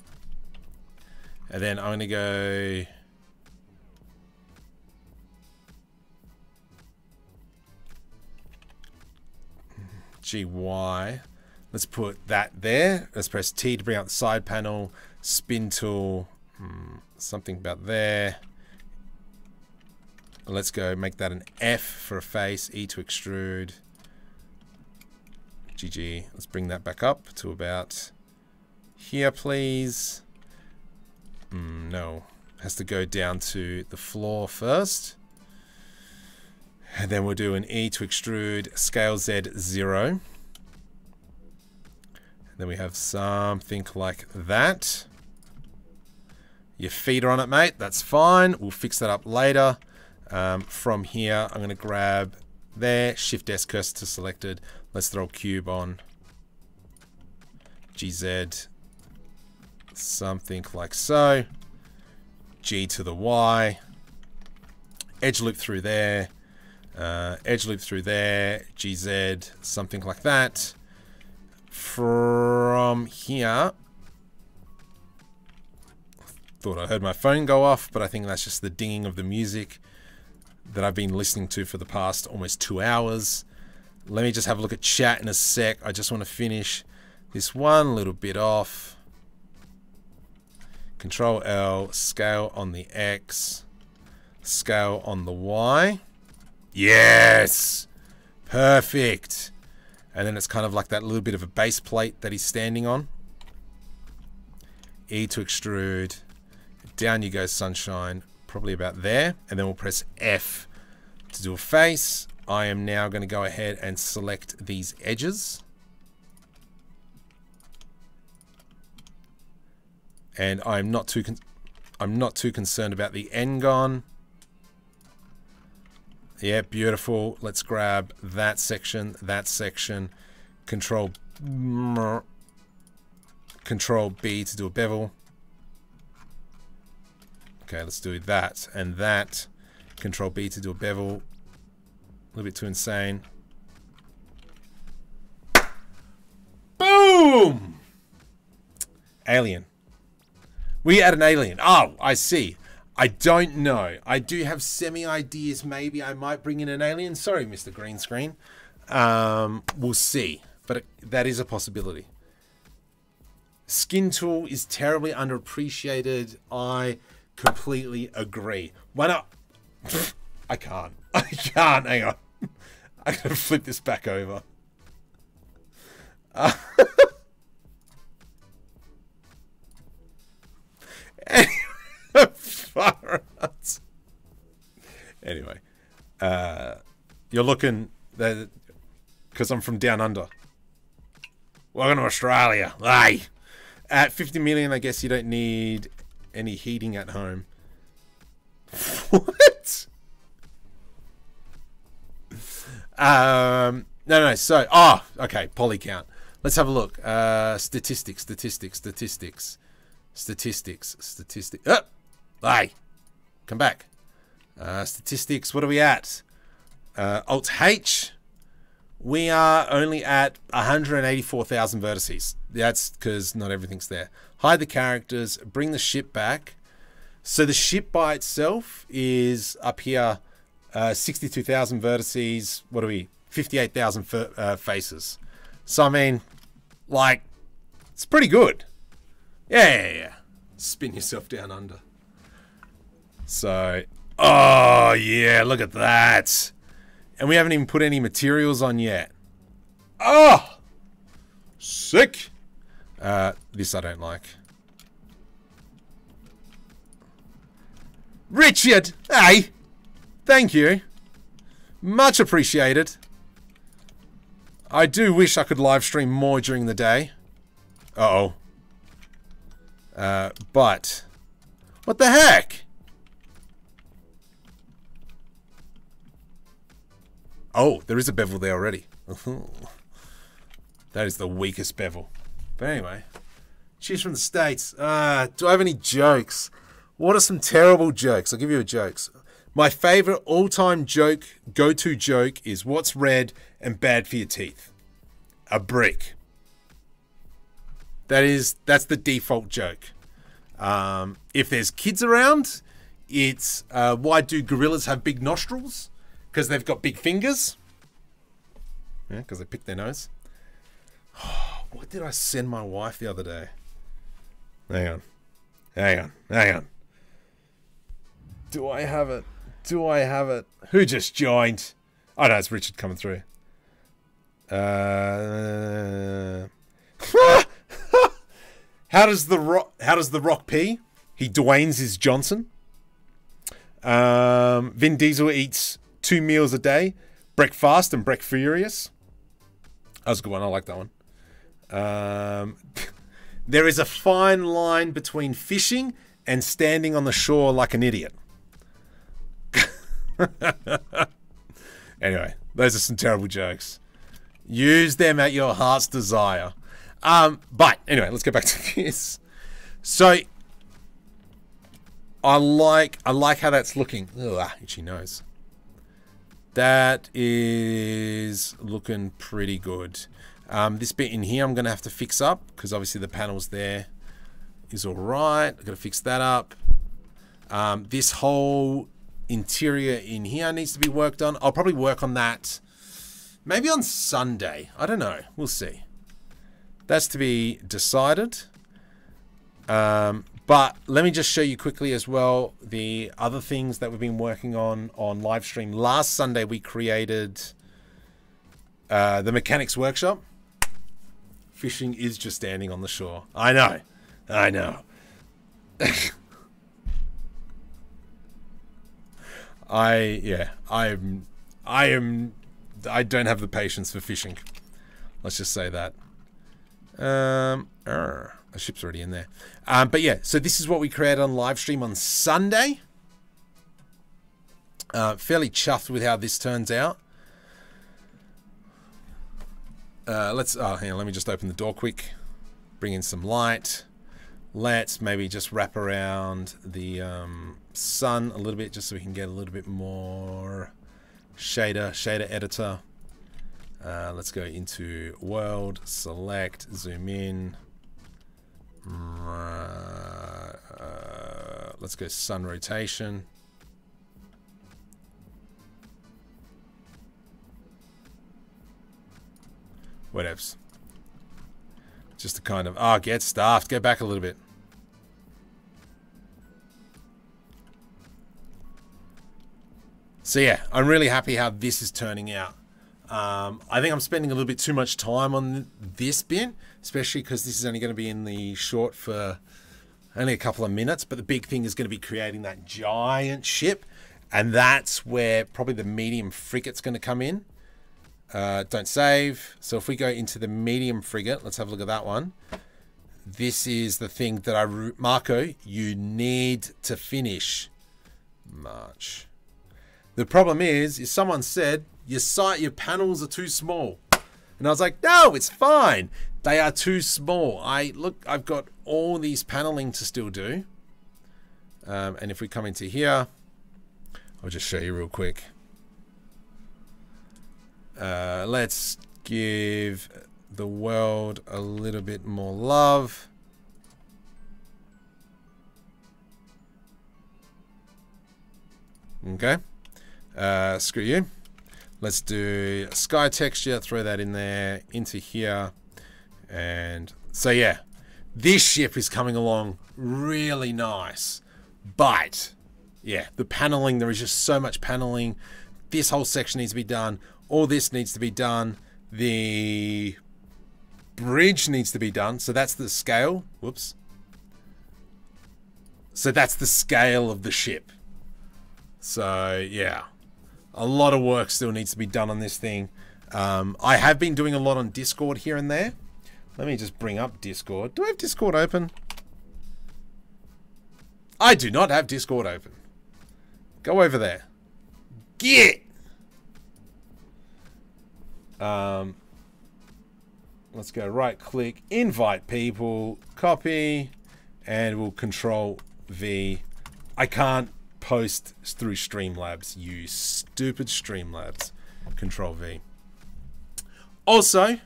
And then I'm going to go... GY. Let's put that there. Let's press T to bring out the side panel. Spin tool. Hmm, something about there. Let's go make that an F for a face, E to extrude. GG. Let's bring that back up to about here, please. Mm, no. Has to go down to the floor first. And then we'll do an E to extrude, scale Z 0. And then we have something like that. Your feet are on it, mate. That's fine. We'll fix that up later. Um, from here, I'm going to grab there, Shift S cursor to selected. Let's throw cube on. GZ, something like so. G to the Y. Edge loop through there. Uh, edge loop through there. GZ, something like that. From here, thought I heard my phone go off, but I think that's just the dinging of the music that I've been listening to for the past almost two hours. Let me just have a look at chat in a sec. I just want to finish this one little bit off. Control L, scale on the X, scale on the Y. Yes! Perfect. And then it's kind of like that little bit of a base plate that he's standing on. E to extrude. Down you go, sunshine. Probably about there. And then we'll press F to do a face. I am now going to go ahead and select these edges. And I'm not too I'm not too concerned about the n-gon. Yeah, beautiful. Let's grab that section, that section. Control mm, Control B to do a bevel. Okay, let's do that and that. Control B to do a bevel. A little bit too insane. Boom! Alien. We had an alien. Oh, I see. I don't know. I do have semi ideas. Maybe I might bring in an alien. Sorry, Mr. Green Screen. Um, we'll see. But it, that is a possibility. Skin tool is terribly underappreciated. I completely agree. Why not? I can't. I can't. Hang on. I'm going to flip this back over. Uh, anyway, uh, you're looking because I'm from down under. Welcome to Australia. Hey, at 50 million, I guess you don't need any heating at home. what? Um, no, no. So, oh, okay. Poly count. Let's have a look. Uh, statistics, statistics, statistics, statistics, statistics. Oh, hey, come back. Uh, statistics. What are we at? Uh, Alt H. We are only at 184,000 vertices. That's because not everything's there. Hide the characters, bring the ship back. So the ship by itself is up here, uh, 62,000 vertices. What are we? 58,000 uh, faces. So, I mean, like, it's pretty good. Yeah, yeah, yeah. Spin yourself down under. So, oh, yeah, look at that. And we haven't even put any materials on yet. Oh! Sick! Uh, this I don't like. Richard! Hey! Thank you. Much appreciated. I do wish I could live stream more during the day. Uh oh Uh, but... What the heck? Oh, there is a bevel there already. that is the weakest bevel. But anyway, cheers from the States. Uh, do I have any jokes? What are some terrible jokes? I'll give you a jokes. My favorite all-time joke, go-to joke is what's red and bad for your teeth? A brick. That is that's the default joke. Um, if there's kids around, it's uh, why do gorillas have big nostrils? Because they've got big fingers. Yeah, because they pick their nose. what did I send my wife the other day? Hang on. Hang on. Hang on. Do I have it? Do I have it? Who just joined? Oh no, it's Richard coming through. Uh, how does the rock? How does the Rock pee? He Dwayne's his Johnson. Um, Vin Diesel eats two meals a day, breakfast and break furious. That was a good one. I like that one. Um, there is a fine line between fishing and standing on the shore like an idiot. anyway, those are some terrible jokes. Use them at your heart's desire. Um, but anyway, let's get back to this. So I like I like how that's looking. Ugh, itchy nose. That is looking pretty good. Um, this bit in here I'm going to have to fix up because obviously the panels there is all right. I've got to fix that up. Um, this whole interior in here needs to be worked on. I'll probably work on that maybe on Sunday. I don't know. We'll see. That's to be decided. Um, but let me just show you quickly as well the other things that we've been working on on live stream. Last Sunday we created uh, the mechanics workshop. Fishing is just standing on the shore. I know. I know. I yeah, I'm I am I don't have the patience for fishing. Let's just say that. Um, er, the ship's already in there. Um, but yeah, so this is what we created on live stream on Sunday. Uh, fairly chuffed with how this turns out. Uh, let's, oh, hang on, let me just open the door quick. Bring in some light. Let's maybe just wrap around the um, sun a little bit just so we can get a little bit more shader, shader editor. Uh, let's go into world, select, zoom in. Uh, let's go sun rotation. Whatevs. Just to kind of, ah, oh, get staffed. Go back a little bit. So yeah, I'm really happy how this is turning out. Um, I think I'm spending a little bit too much time on this bit, especially because this is only going to be in the short for only a couple of minutes. But the big thing is going to be creating that giant ship, and that's where probably the medium frigate's going to come in. Uh, don't save. So if we go into the medium frigate, let's have a look at that one. This is the thing that I, Marco, you need to finish March. The problem is, is someone said your site, your panels are too small. And I was like, no, it's fine. They are too small. I look, I've got all these paneling to still do. Um, and if we come into here, I'll just show you real quick. Uh, let's give the world a little bit more love. Okay. Uh, screw you. Let's do sky texture, throw that in there, into here. And so yeah, this ship is coming along really nice. But yeah, the paneling, there is just so much paneling. This whole section needs to be done. All this needs to be done. The bridge needs to be done. So that's the scale. Whoops. So that's the scale of the ship. So yeah a lot of work still needs to be done on this thing. Um, I have been doing a lot on Discord here and there. Let me just bring up Discord. Do I have Discord open? I do not have Discord open. Go over there. Get! Um, let's go right click, invite people, copy, and we'll control V. I can't post through Streamlabs. You stupid Streamlabs. Control V. Also,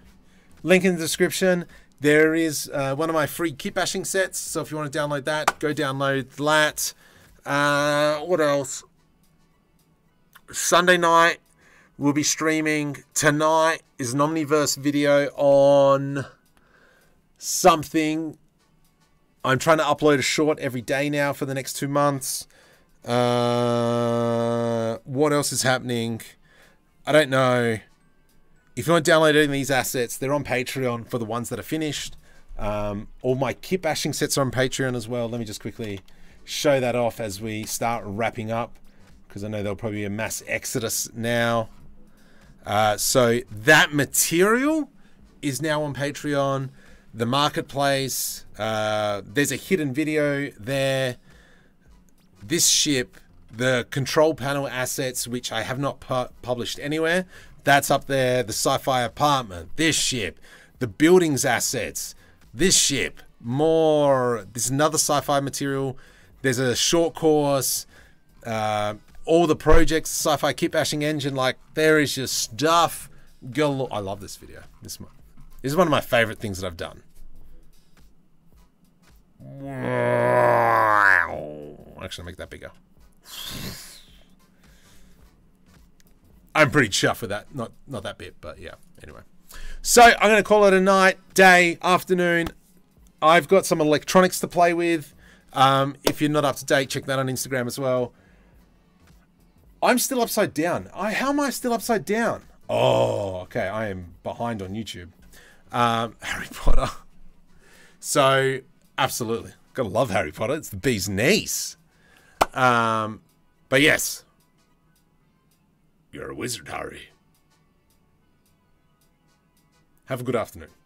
link in the description. There is uh, one of my free kit bashing sets. So if you want to download that, go download that. Uh, what else? Sunday night, we'll be streaming. Tonight is an Omniverse video on something. I'm trying to upload a short every day now for the next two months. Uh, what else is happening? I don't know. If you want to download any of these assets, they're on Patreon for the ones that are finished. Um, all my kit bashing sets are on Patreon as well. Let me just quickly show that off as we start wrapping up because I know there'll probably be a mass exodus now. Uh, so that material is now on Patreon. The marketplace, uh, there's a hidden video there this ship, the control panel assets, which I have not pu published anywhere, that's up there. The sci-fi apartment, this ship, the buildings assets, this ship, more. There's another sci-fi material. There's a short course. Uh, all the projects, sci-fi kit bashing engine. Like there is just stuff galore. I love this video. This this is one of my favorite things that I've done. Actually, I'll make that bigger. I'm pretty chuffed with that. Not not that bit, but yeah. Anyway. So I'm going to call it a night, day, afternoon. I've got some electronics to play with. Um, if you're not up to date, check that on Instagram as well. I'm still upside down. I, how am I still upside down? Oh, okay. I am behind on YouTube. Um, Harry Potter. So, absolutely. Gotta love Harry Potter. It's the bee's knees. Um, but yes. You're a wizard, Harry. Have a good afternoon.